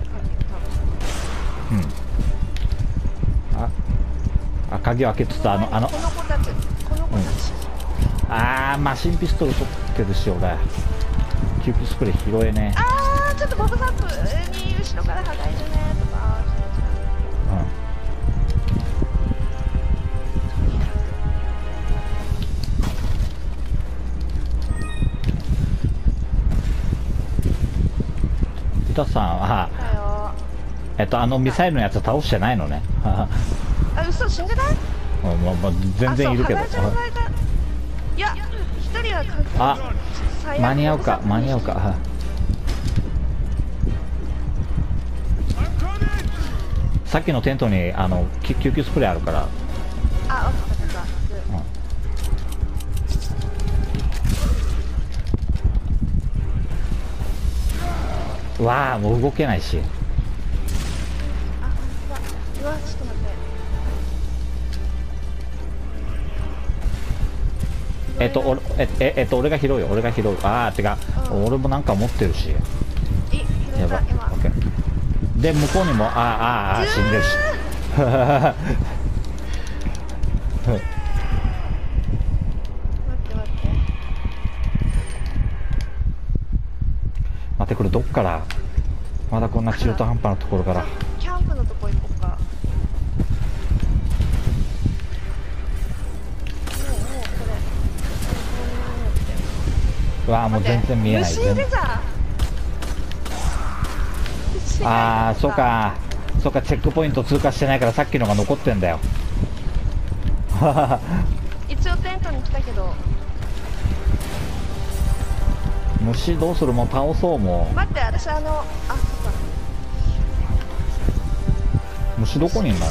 ああ鍵を開けつつあのあのこの子たちこの子たち、あーマシンピストル取ってるし俺。救急スプレー拾えねあーちょっとボブサップ。に後あのミサイルのやつ倒してないのね。あ嘘死んでない？もうもうもう全然いるけど。いや一人は確あ間に合うか間に合うか。はいさっきのテントにあのき救急スプレーあるから。あ、分かったわあもう動けないしと俺えええっと俺が拾うよ。俺が拾う。ああてか、うん。俺もなんか持ってるし。やばえた今。オッケー。で向こうにもああああああ死んでるし。待って待って。待ってこれどっから？まだこんな中途半端なところからわあもう全然見えない。ああそうか。そうかチェックポイント通過してないからさっきのが残ってんだよ。一応テントに来たけど。虫どうする？もう倒そうも待って私あのあそっか。う虫どこにいんのあ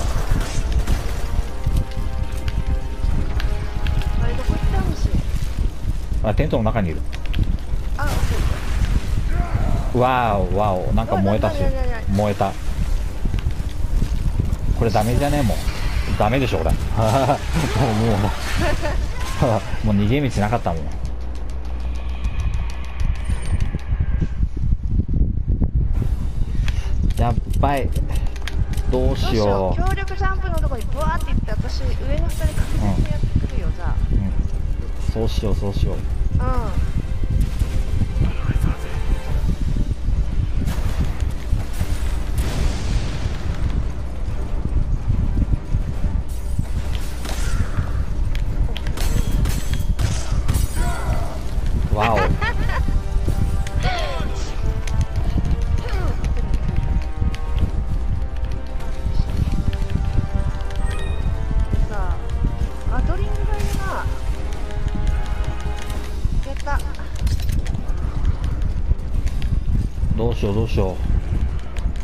れどこ行った？虫。あテントの中にいるわーおわおなんか燃えたし燃えた。これダメじゃね？えもんダメでしょこれ。もうもうもう逃げ道なかったもん。やっばい。どうししよよう。強力ジャンプのとこにブワーっていって私上の人に確実にやってくるよじゃう、うん、そうしようそうしよう。あわようどうしよ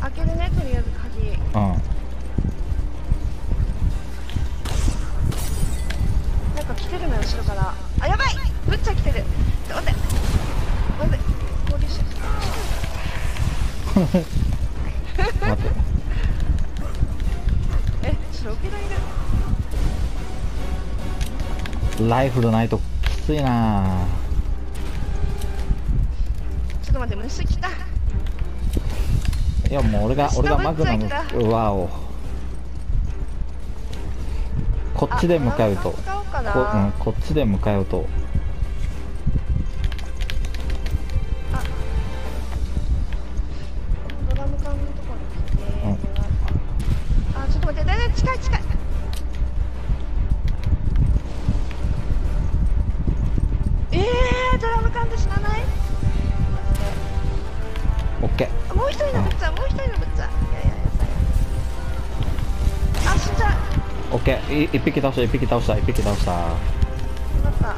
開けるねとりあえず鍵。ううんなんか来てるのよ後ろから。あやばい！ぶっちゃ来てる。ちょ待って。待って。合流し待って。えちょっと受けないる。ライフルないときついなもう俺が俺がマグナムわおこっちで向かうと。こ,、うん、こっちで向かうと一匹倒した一匹倒した一匹倒した。なった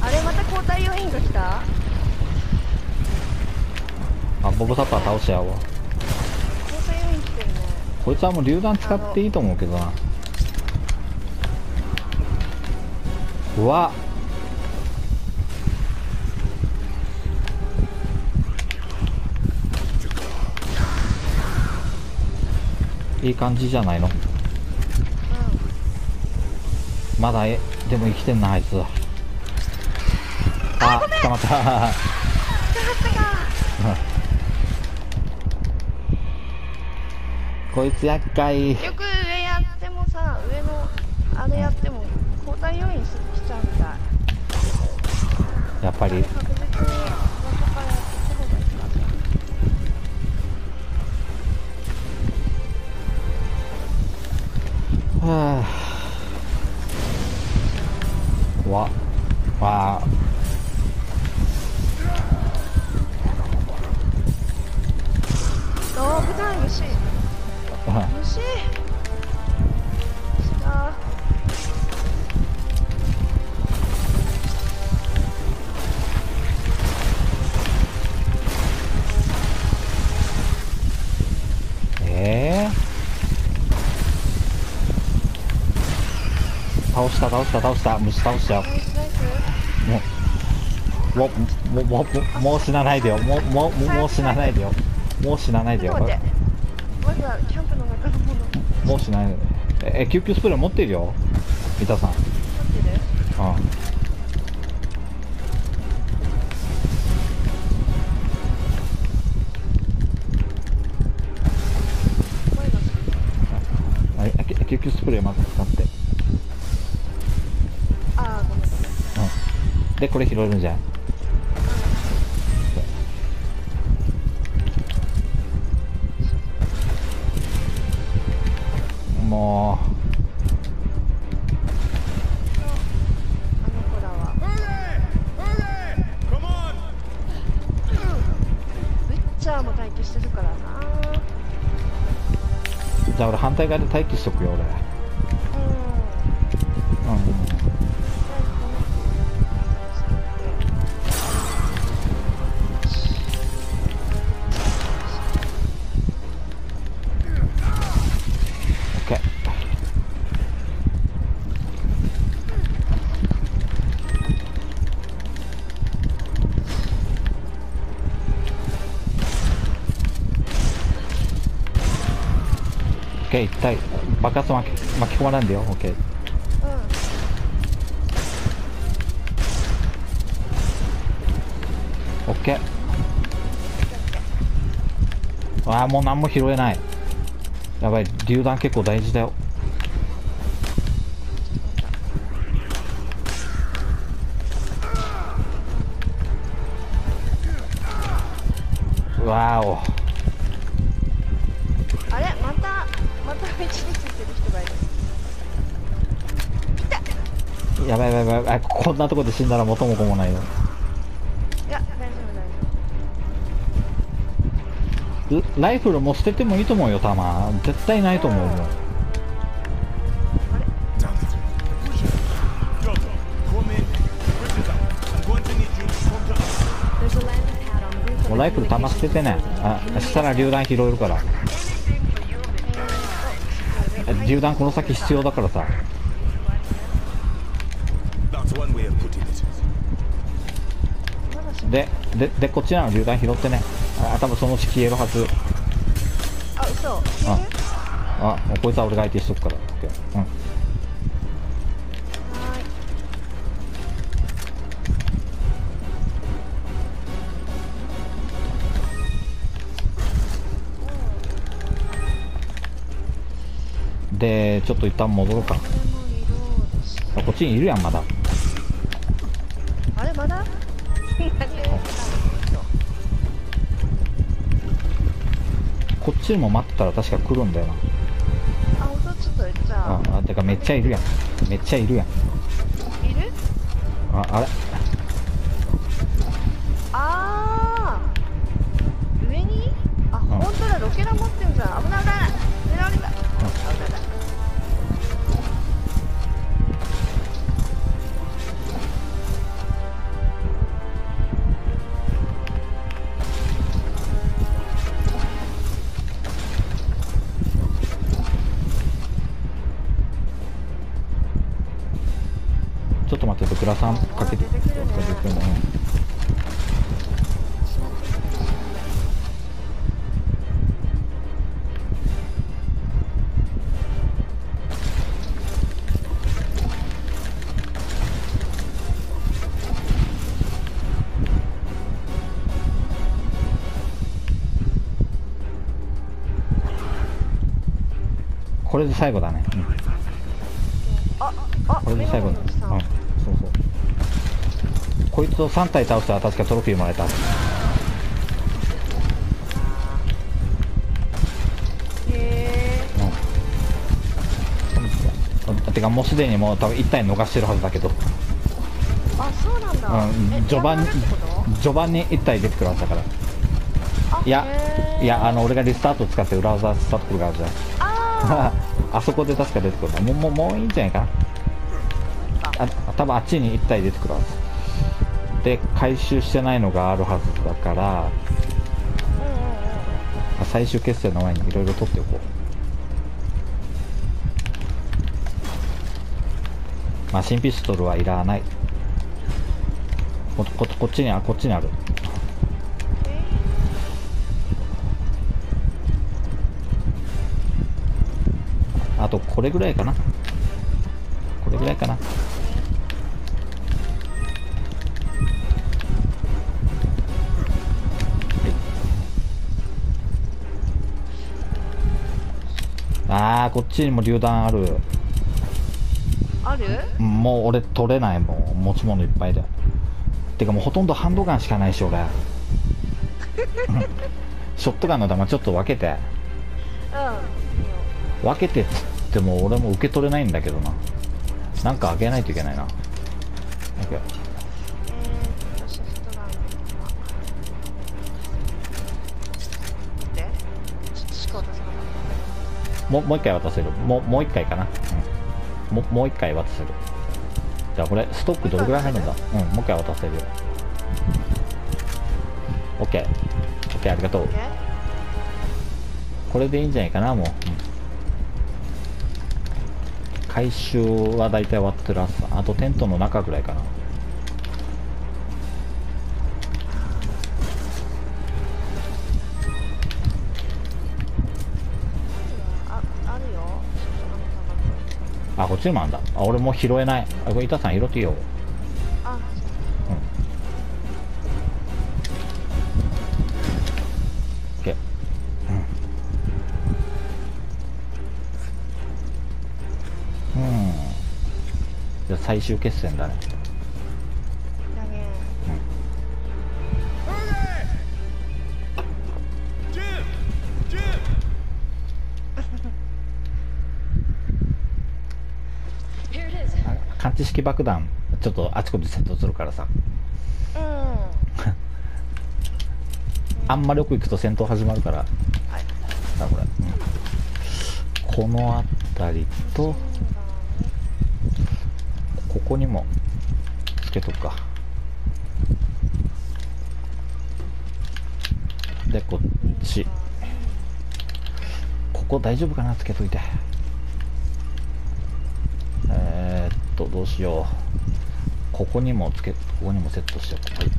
あれまた交代要員が来た？あボブサッパー倒しやわ交代要員来てるねこいつはもう榴弾使っていいと思うけどなうわいい感じじゃないの？まだえでも生きてんなあいつあ 捕まった。こいつ厄介。よくやした倒した倒した。虫倒しちゃう。ナイスナイスもうもうもうもう死なないでよ。もうもうもう死なないでよ。もう死なないでよまずはキャンプの中のもの。持もう死なない。でええ救急スプレー持ってるよ。三田さん拾えるんじゃんもあの子らは Hurry! Hurry! Come on! ブッチャーもうじゃあ俺反対側で待機しとくよ俺ケー一体爆発巻き巻き込まないんだよオッケーオッケーああもう何も拾えない。やばい榴弾結構大事だよ。んなとこで死んだら元も子もないよいや大丈夫大丈ラライフルも捨ててもいいと思うよ弾絶対ないと思うもん Damn it. Doctor, come in. Richard, I'm going to need you to come to us. There's a landing pad on the roof of もうライフル弾捨ててねあしたら榴弾拾えるからえ榴弾この先必要だからさでででこっちらの榴弾拾ってね。あ多分そのうち消えるはず。あ嘘。消える？あもうこいつは俺が相手しとくから。OK うん。はでちょっと一旦戻ろうか。こっちにいるやんまだこっちにも待ってたら確か来るんだよな。あ本当ちょっとじゃあ。ああてかめっちゃいるやん。めっちゃいるやん。いる？ああれ？れで最後だね、うんああこれで最後だうんそうそう。こいつを3体倒したら確かトロフィーもらえた。てかもうすでにもう多分1体逃してるはずだけど、ーあそうなんだ、うん。え、序盤に序盤に1体出てくるはずだから。あいやいやあの俺がリスタート使って裏技スタート来るからじゃあ あそこで確か出てくるなもうもうもういいんじゃないかな。あ多分あっちに1体出てくるはず。で回収してないのがあるはずだから。ーうんうんうん。最終決戦の前にいろいろ取っておこう。マシンピストルはいらない。こここっちにあこっちにあるれぐらいかな。これぐらいかな。あーこっちにも榴弾ある。ある？もう俺取れないもん。持ち物いっぱいでてかもうほとんどハンドガンしかないし俺。うん。ショットガンの弾ちょっと分けて。うん。分けてっても俺も受け取れないんだけどな。なんかあげないといけないな。OK なかっもうもう一回渡せる。もうもう一回かな、うん、ももう一回渡せる。じゃあこれストックどれぐらい入るんだ？うんもう一回渡せるよ。OKOK、OK ありがとう。た OK これでいいんじゃないかなもう、うん回収は大体終わってるあとテントの中ぐらいかな。あこっちにもあんだ。あ俺も拾えない。あこれ板さん拾っていいよ。最終決戦だね。だね式爆弾ちょっとあちこちセットするからさ。うん。あんまり奥行くと戦闘始まるから、はい。だこれ、うん。この辺りとここにもつけとくか。でこっち。ここ大丈夫かな？つけといて。えー、っとどうしよう。ここにもつけここにもセットしておくはい。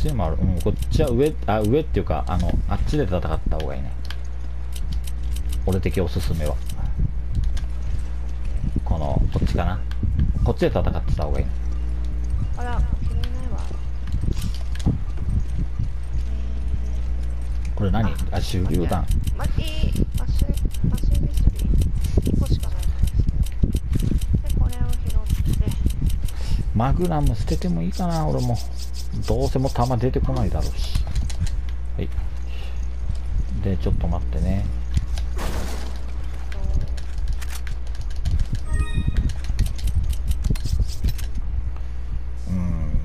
ちにもある。うんこっちは上あ上っていうかあのあっちで戦った方がいいね。俺的おすすめは。このこっちかな。こっちで戦ってた方がいいね。あら拾えないわ。これ何？あ手榴弾マキマシマシンビスリー1個しかないんですけどでこれを拾って。マグナム捨ててもいいかな俺もどうせもう弾出てこないだろうし。はい。でちょっと待ってね。うん。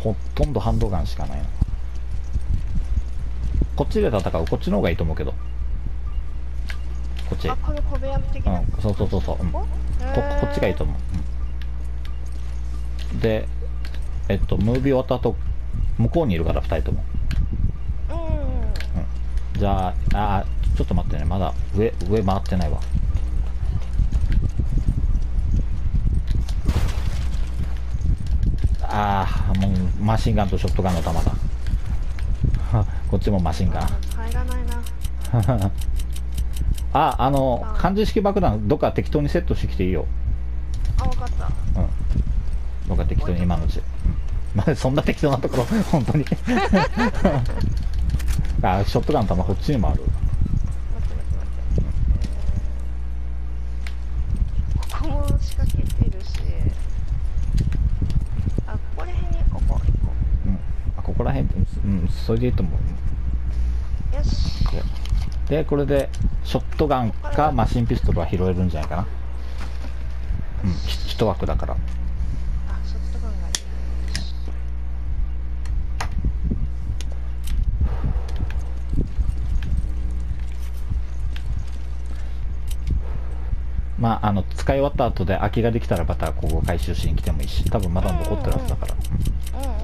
ほとんどハンドガンしかないな。こっちで戦う？こっちの方がいいと思うけど。こっち。あこの小部屋的な、うん。そうそうそうそう、うん、こここ？っちがいいと思う、うんでえっとムービー終わった後向こうにいるから2人とも。うんじゃああーちょっと待ってね。まだ上上回ってないわ。ああもうマシンガンとショットガンの弾だ。こっちもマシンガン。入らないな。ああの感知式爆弾どっか適当にセットしてきていいよあ分かったうん。どっか適当に今のうち。うんまあ、そんな適当なところ、本当に。あ、ショットガンの弾こっちにもある。ここも仕掛けてるしあここら辺にここ一うん。あここら辺、うん、それでいいと思う。個よしで、これで、ショットガンかマシンピストルは拾えるんじゃないかな。うん、ひ一枠だから。あショットガンがいいまあ、あの、使い終わった後で空きができたらまたここ回収しに来てもいいし、多分まだ残ってるはずだから。うんうんうん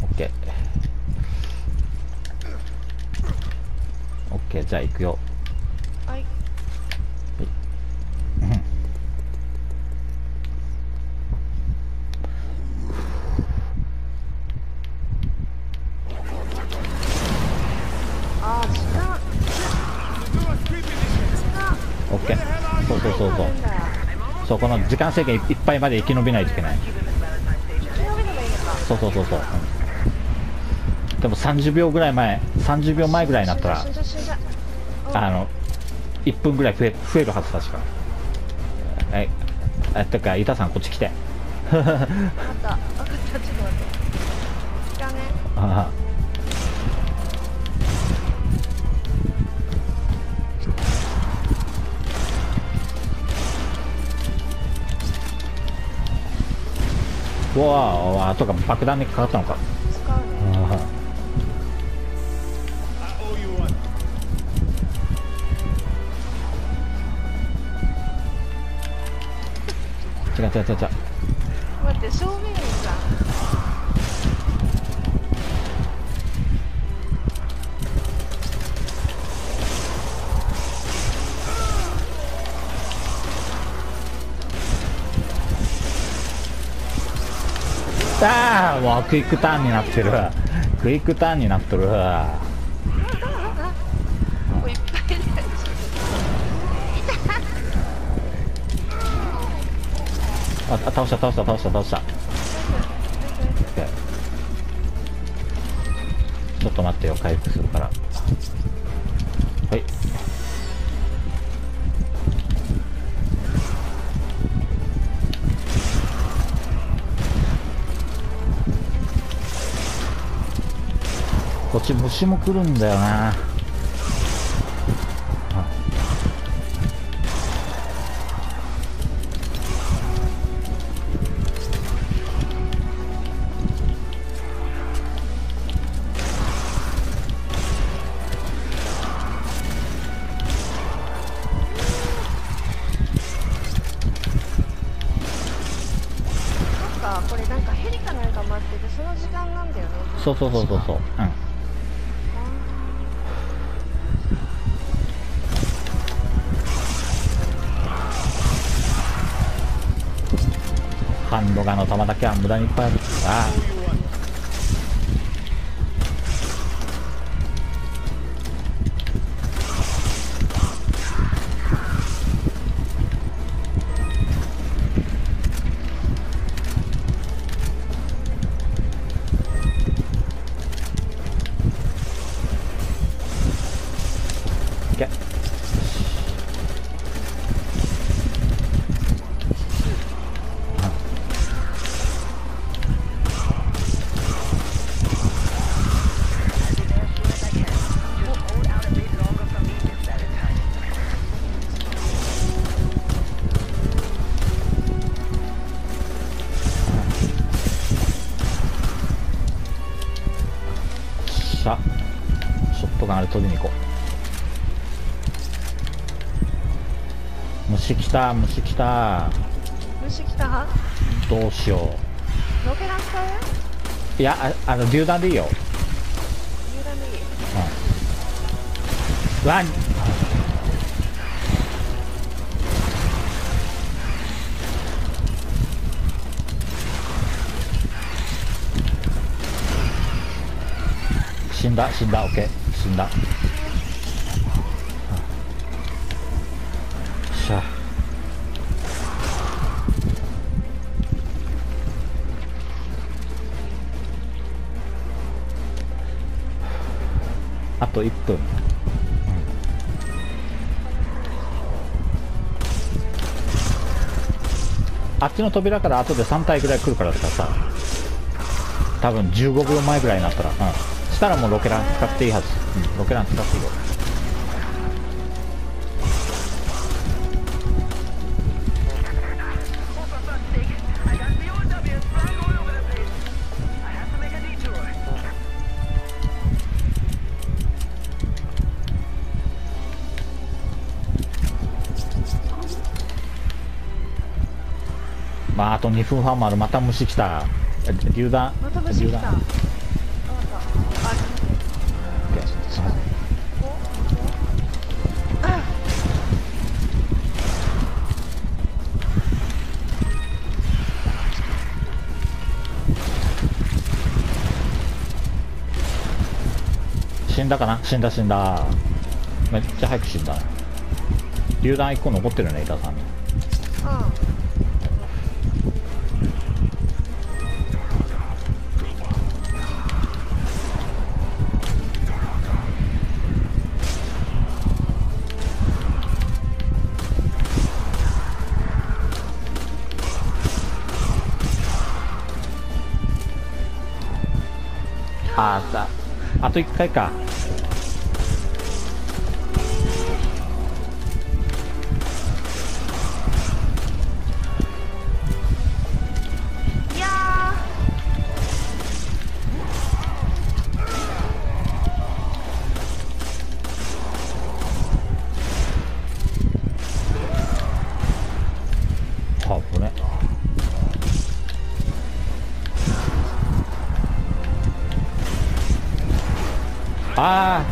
オッケー。オッケー、じゃあ行くよ。はいうんあー時間オッケー。そうそうそうそう。なんだよそう、この時間制限いっぱいまで生き延びないといけない。そうそうそうそう。でも30秒ぐらい前、30秒前ぐらいになったら、あの、1分ぐらい増え増えるはず確か。え、え、てか、板さんこっち来。てうわあ、わあ、とか爆弾にかかったのか。使うねあ I owe you one. あ違う違う違う違う。待って正面あクイックターンになってる。クイックターンになっとる。いっぱいでああ倒した倒した倒した倒した。ちょっと待ってよ回復するから。ち虫も来るんだよな。そっかこれなんかヘリかなんか待っててその時間なんだよね。そうそうそうそうそううんハンドガンた虫来た。虫来た？どうしよロケラン使うういやああの榴弾でいいよ。油断でいい？わん。死んだ死んだ。オッケー。死んだと1分。あっちの扉から後で3体ぐらい来るからさ多分15秒前ぐらいになったら。うん。したらもうロケラン使っていいはず、うん、ロケラン使っていいよ。2分半もあるまた虫来た。え榴弾。また虫来た。あ榴弾。死んだかな？死んだ死んだ。めっちゃ早く死んだ。榴弾1個残ってるね板さんあと1回か。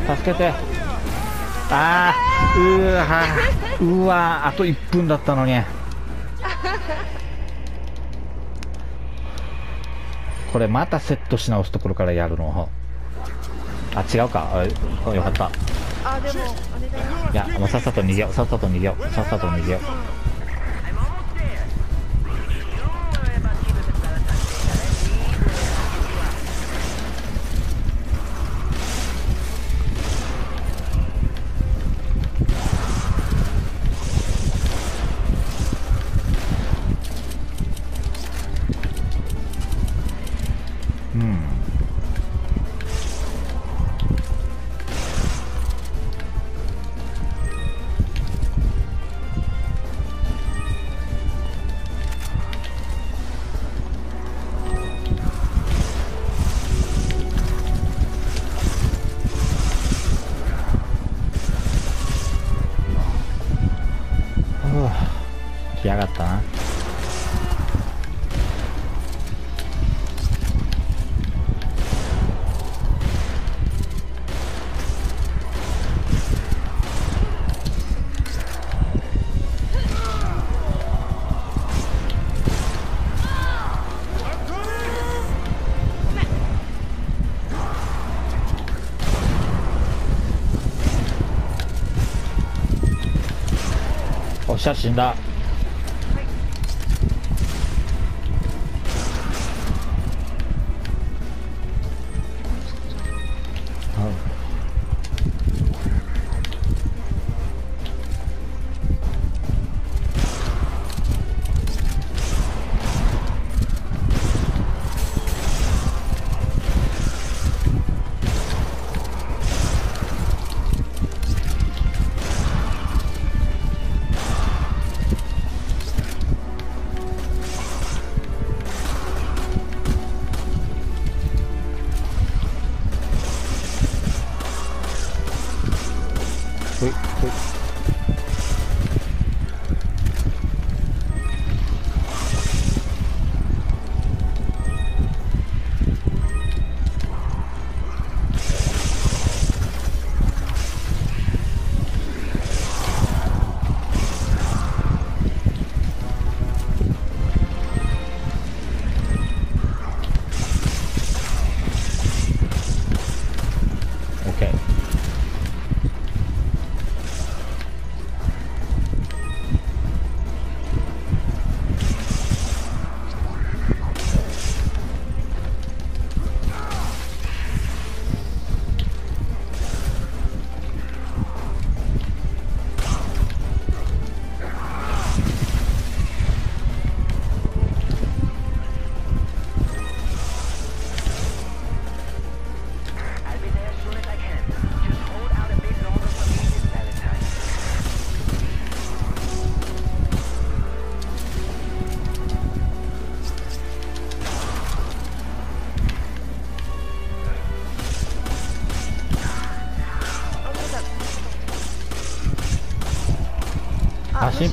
助けて。あーうーはうわあと1分だったのに。これまたセットし直すところからやるの？あ違うか。あよかった。いやもうさっさと逃げようさっさと逃げようさっさと逃げよう写真だ。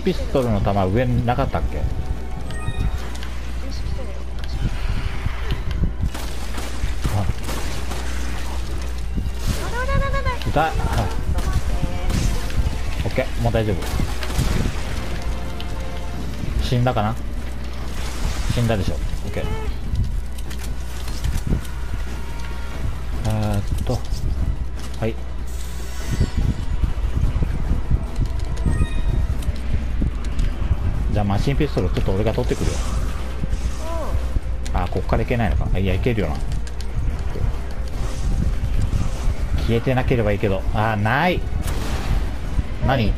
ピストルの弾上になかったっけ？痛いオッケー。もう大丈夫。死んだかな？死んだでしょ。じゃあマシンピストルちょっと俺が取ってくるよ。あこっからいけないのか。いやいけるよな。消えてなければいいけど。ああない。何？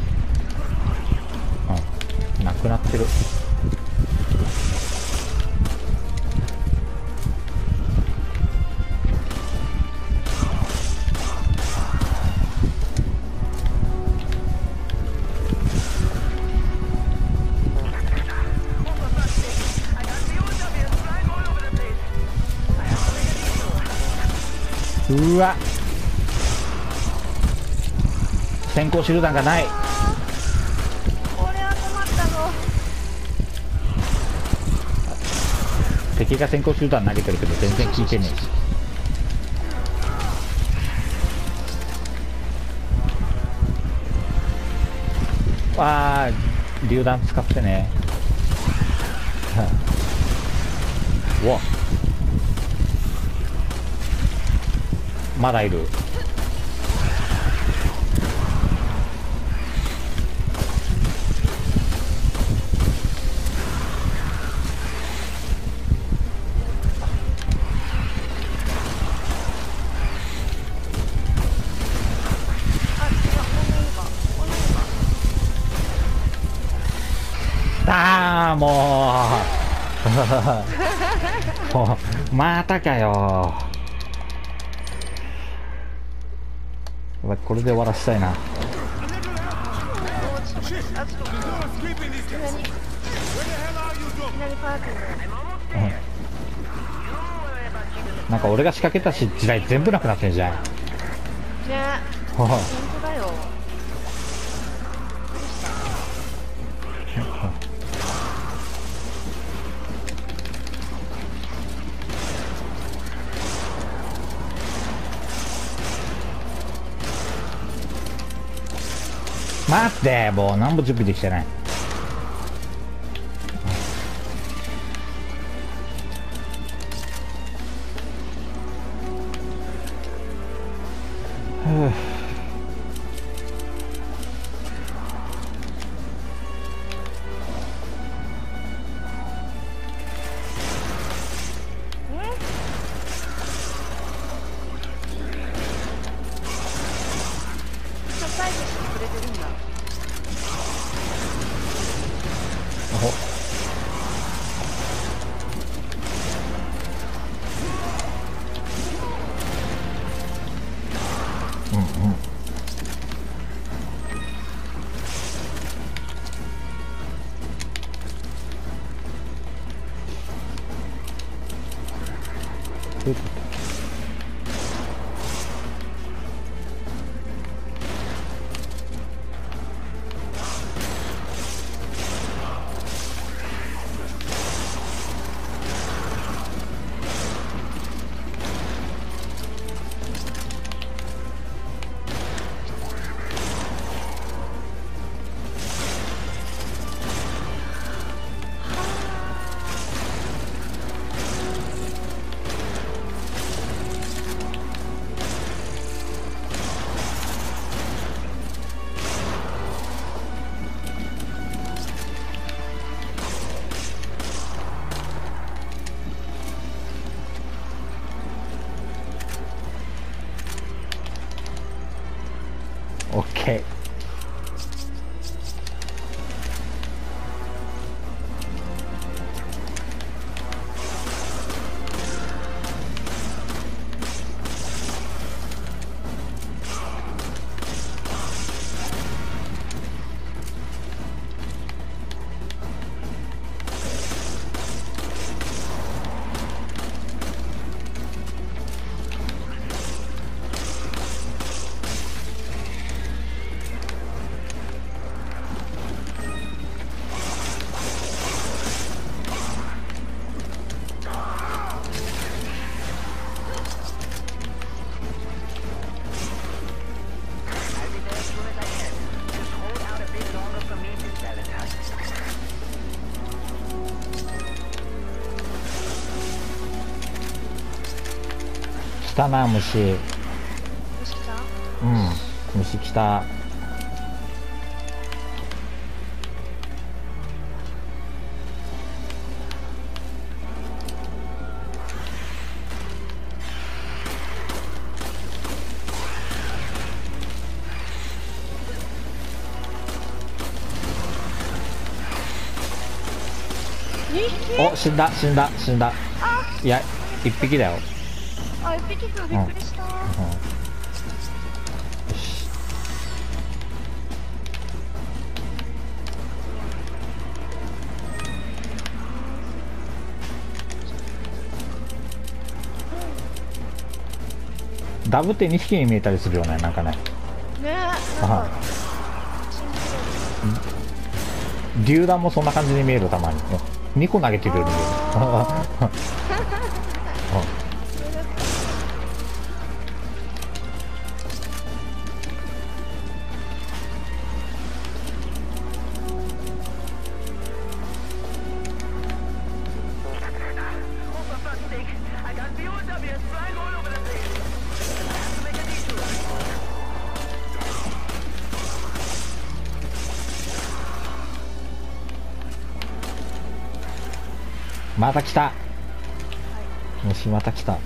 うわ。先行手榴弾がない。これは困ったぞ。敵が先行手榴弾投げてるけど全然効いてねえし。わあ榴弾使ってね。うわまだいる。あもう。もうまたかよやばいこれで終わらせたいながおーちょっと待ってあちょっと Escaping these いきな guys. りい Where the hell are you, Doc? きなりパーティーのなんか俺が仕掛けたし時代全部なくなってんじゃんね待ってもう何も準備できてない。たな虫虫来たうん。虫来た。2匹お死んだ死んだ死んだ。いや一匹だよ。あ1匹びっくりした、よしダブって2匹に見えたりするよねなんかね。ねなんあか榴弾もそんな感じに見えるたまに。2個投げてるよう た来た。虫また来た。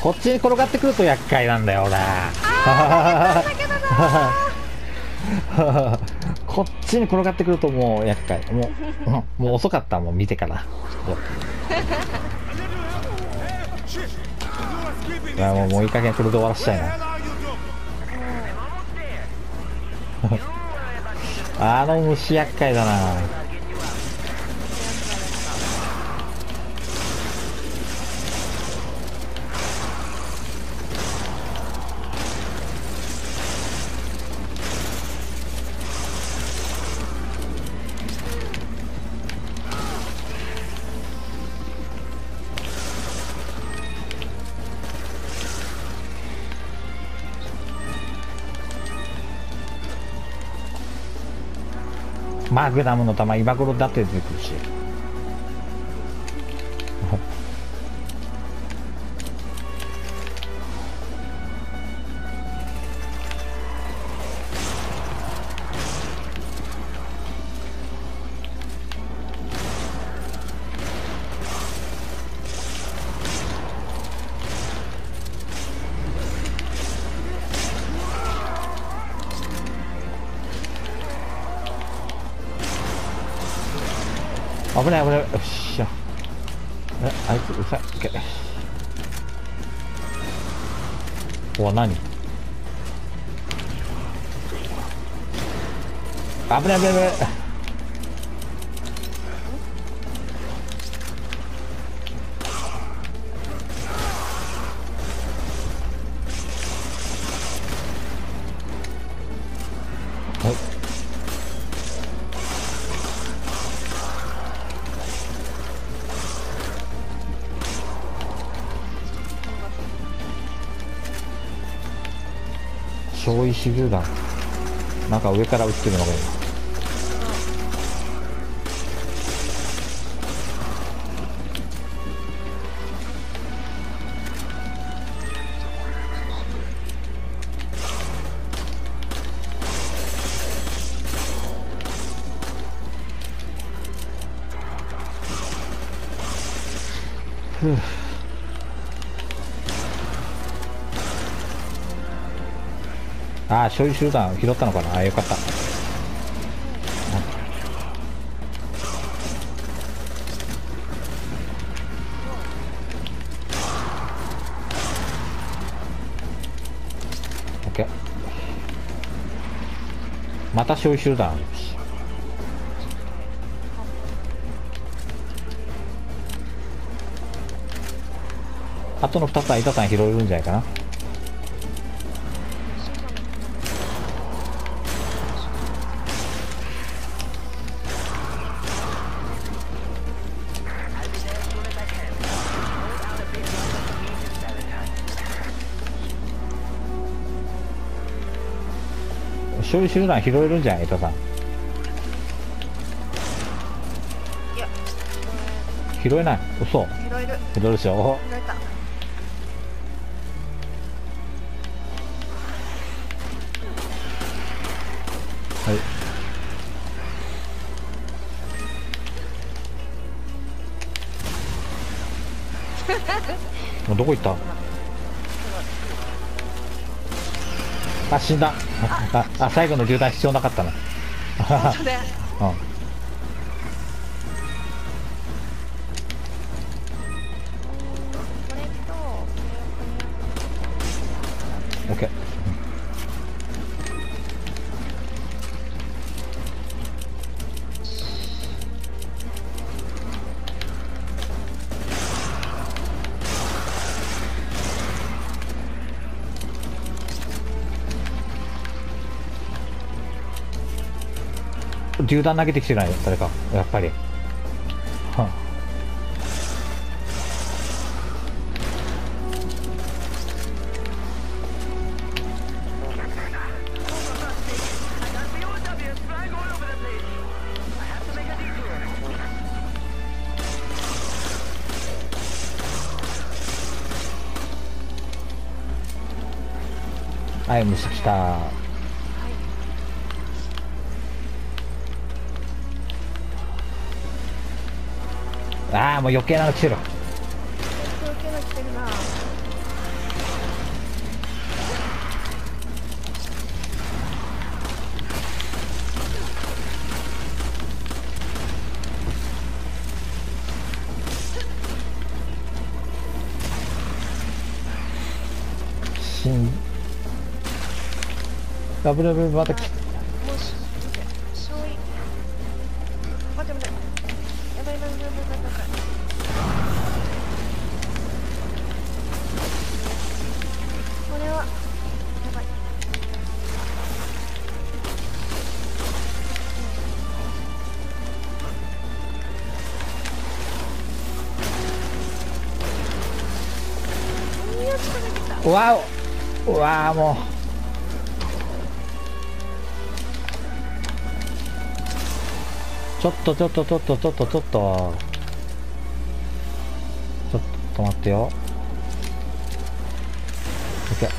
こっちに転がってくると厄介なんだよ俺 ちに転がってくるともう厄介。もうもう遅かったもう見てから。いやもうもういい加減これで終わらせたいな。あの虫厄介だな。マグナムの弾今頃だって出てくるし。危ない危ない。よっしゃ。えあいつうさい。OK お何？危ない危ない危ない。90段。なんか上から撃ってるのが所有集団拾ったのかな？ああ、よかった。オッケー。また所有集団。あとの2つは板さん拾えるんじゃないかな？所有集団拾えるんじゃない板さん。いや拾えない。嘘。拾える拾えるでしょ。拾えたはい。もうどこ行った？あ、死んだ。あ、あ最後の銃弾必要なかったな。うん。オッケー。球団投げてきてない誰か。やっぱり、はあ。はい、虫来た。もう余計なの来てる余計な来てるなダブルダブルまた来わお。うわあもう。ちょっとちょっとちょっとちょっとちょっと。ちょっと待ってよ。OK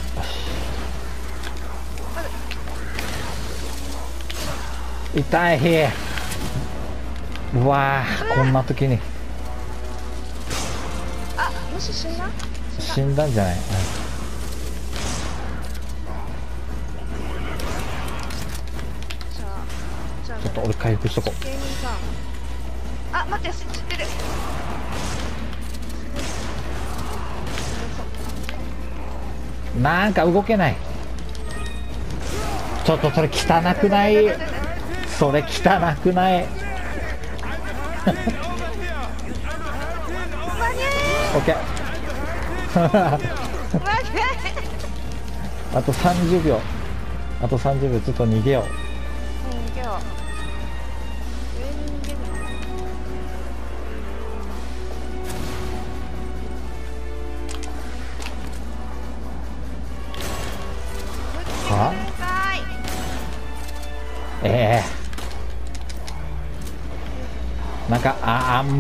痛いうわあこんな時に。あ虫死んだ？死んだ。んじゃない、じ俺回復しとこあ待って知ってる。うなんか動けない。ちょっとそれ汚くない？それ汚くない？オッケー。あと30秒。あと30秒ちょっと逃げよう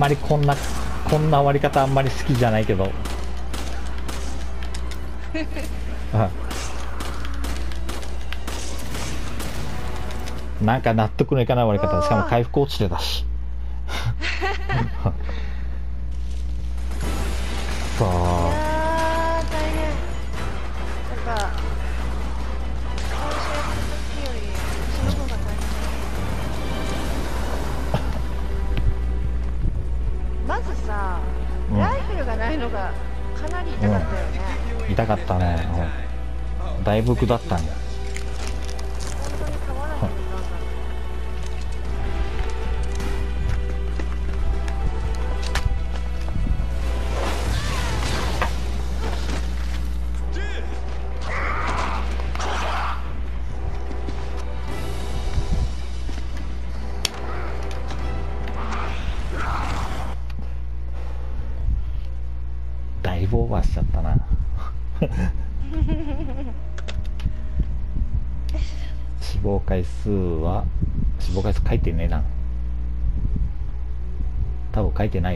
まりこんなこんな終わり方あんまり好きじゃないけど。あ。なんか納得のいかない終わり方。しかも回復落ちてたし書いてない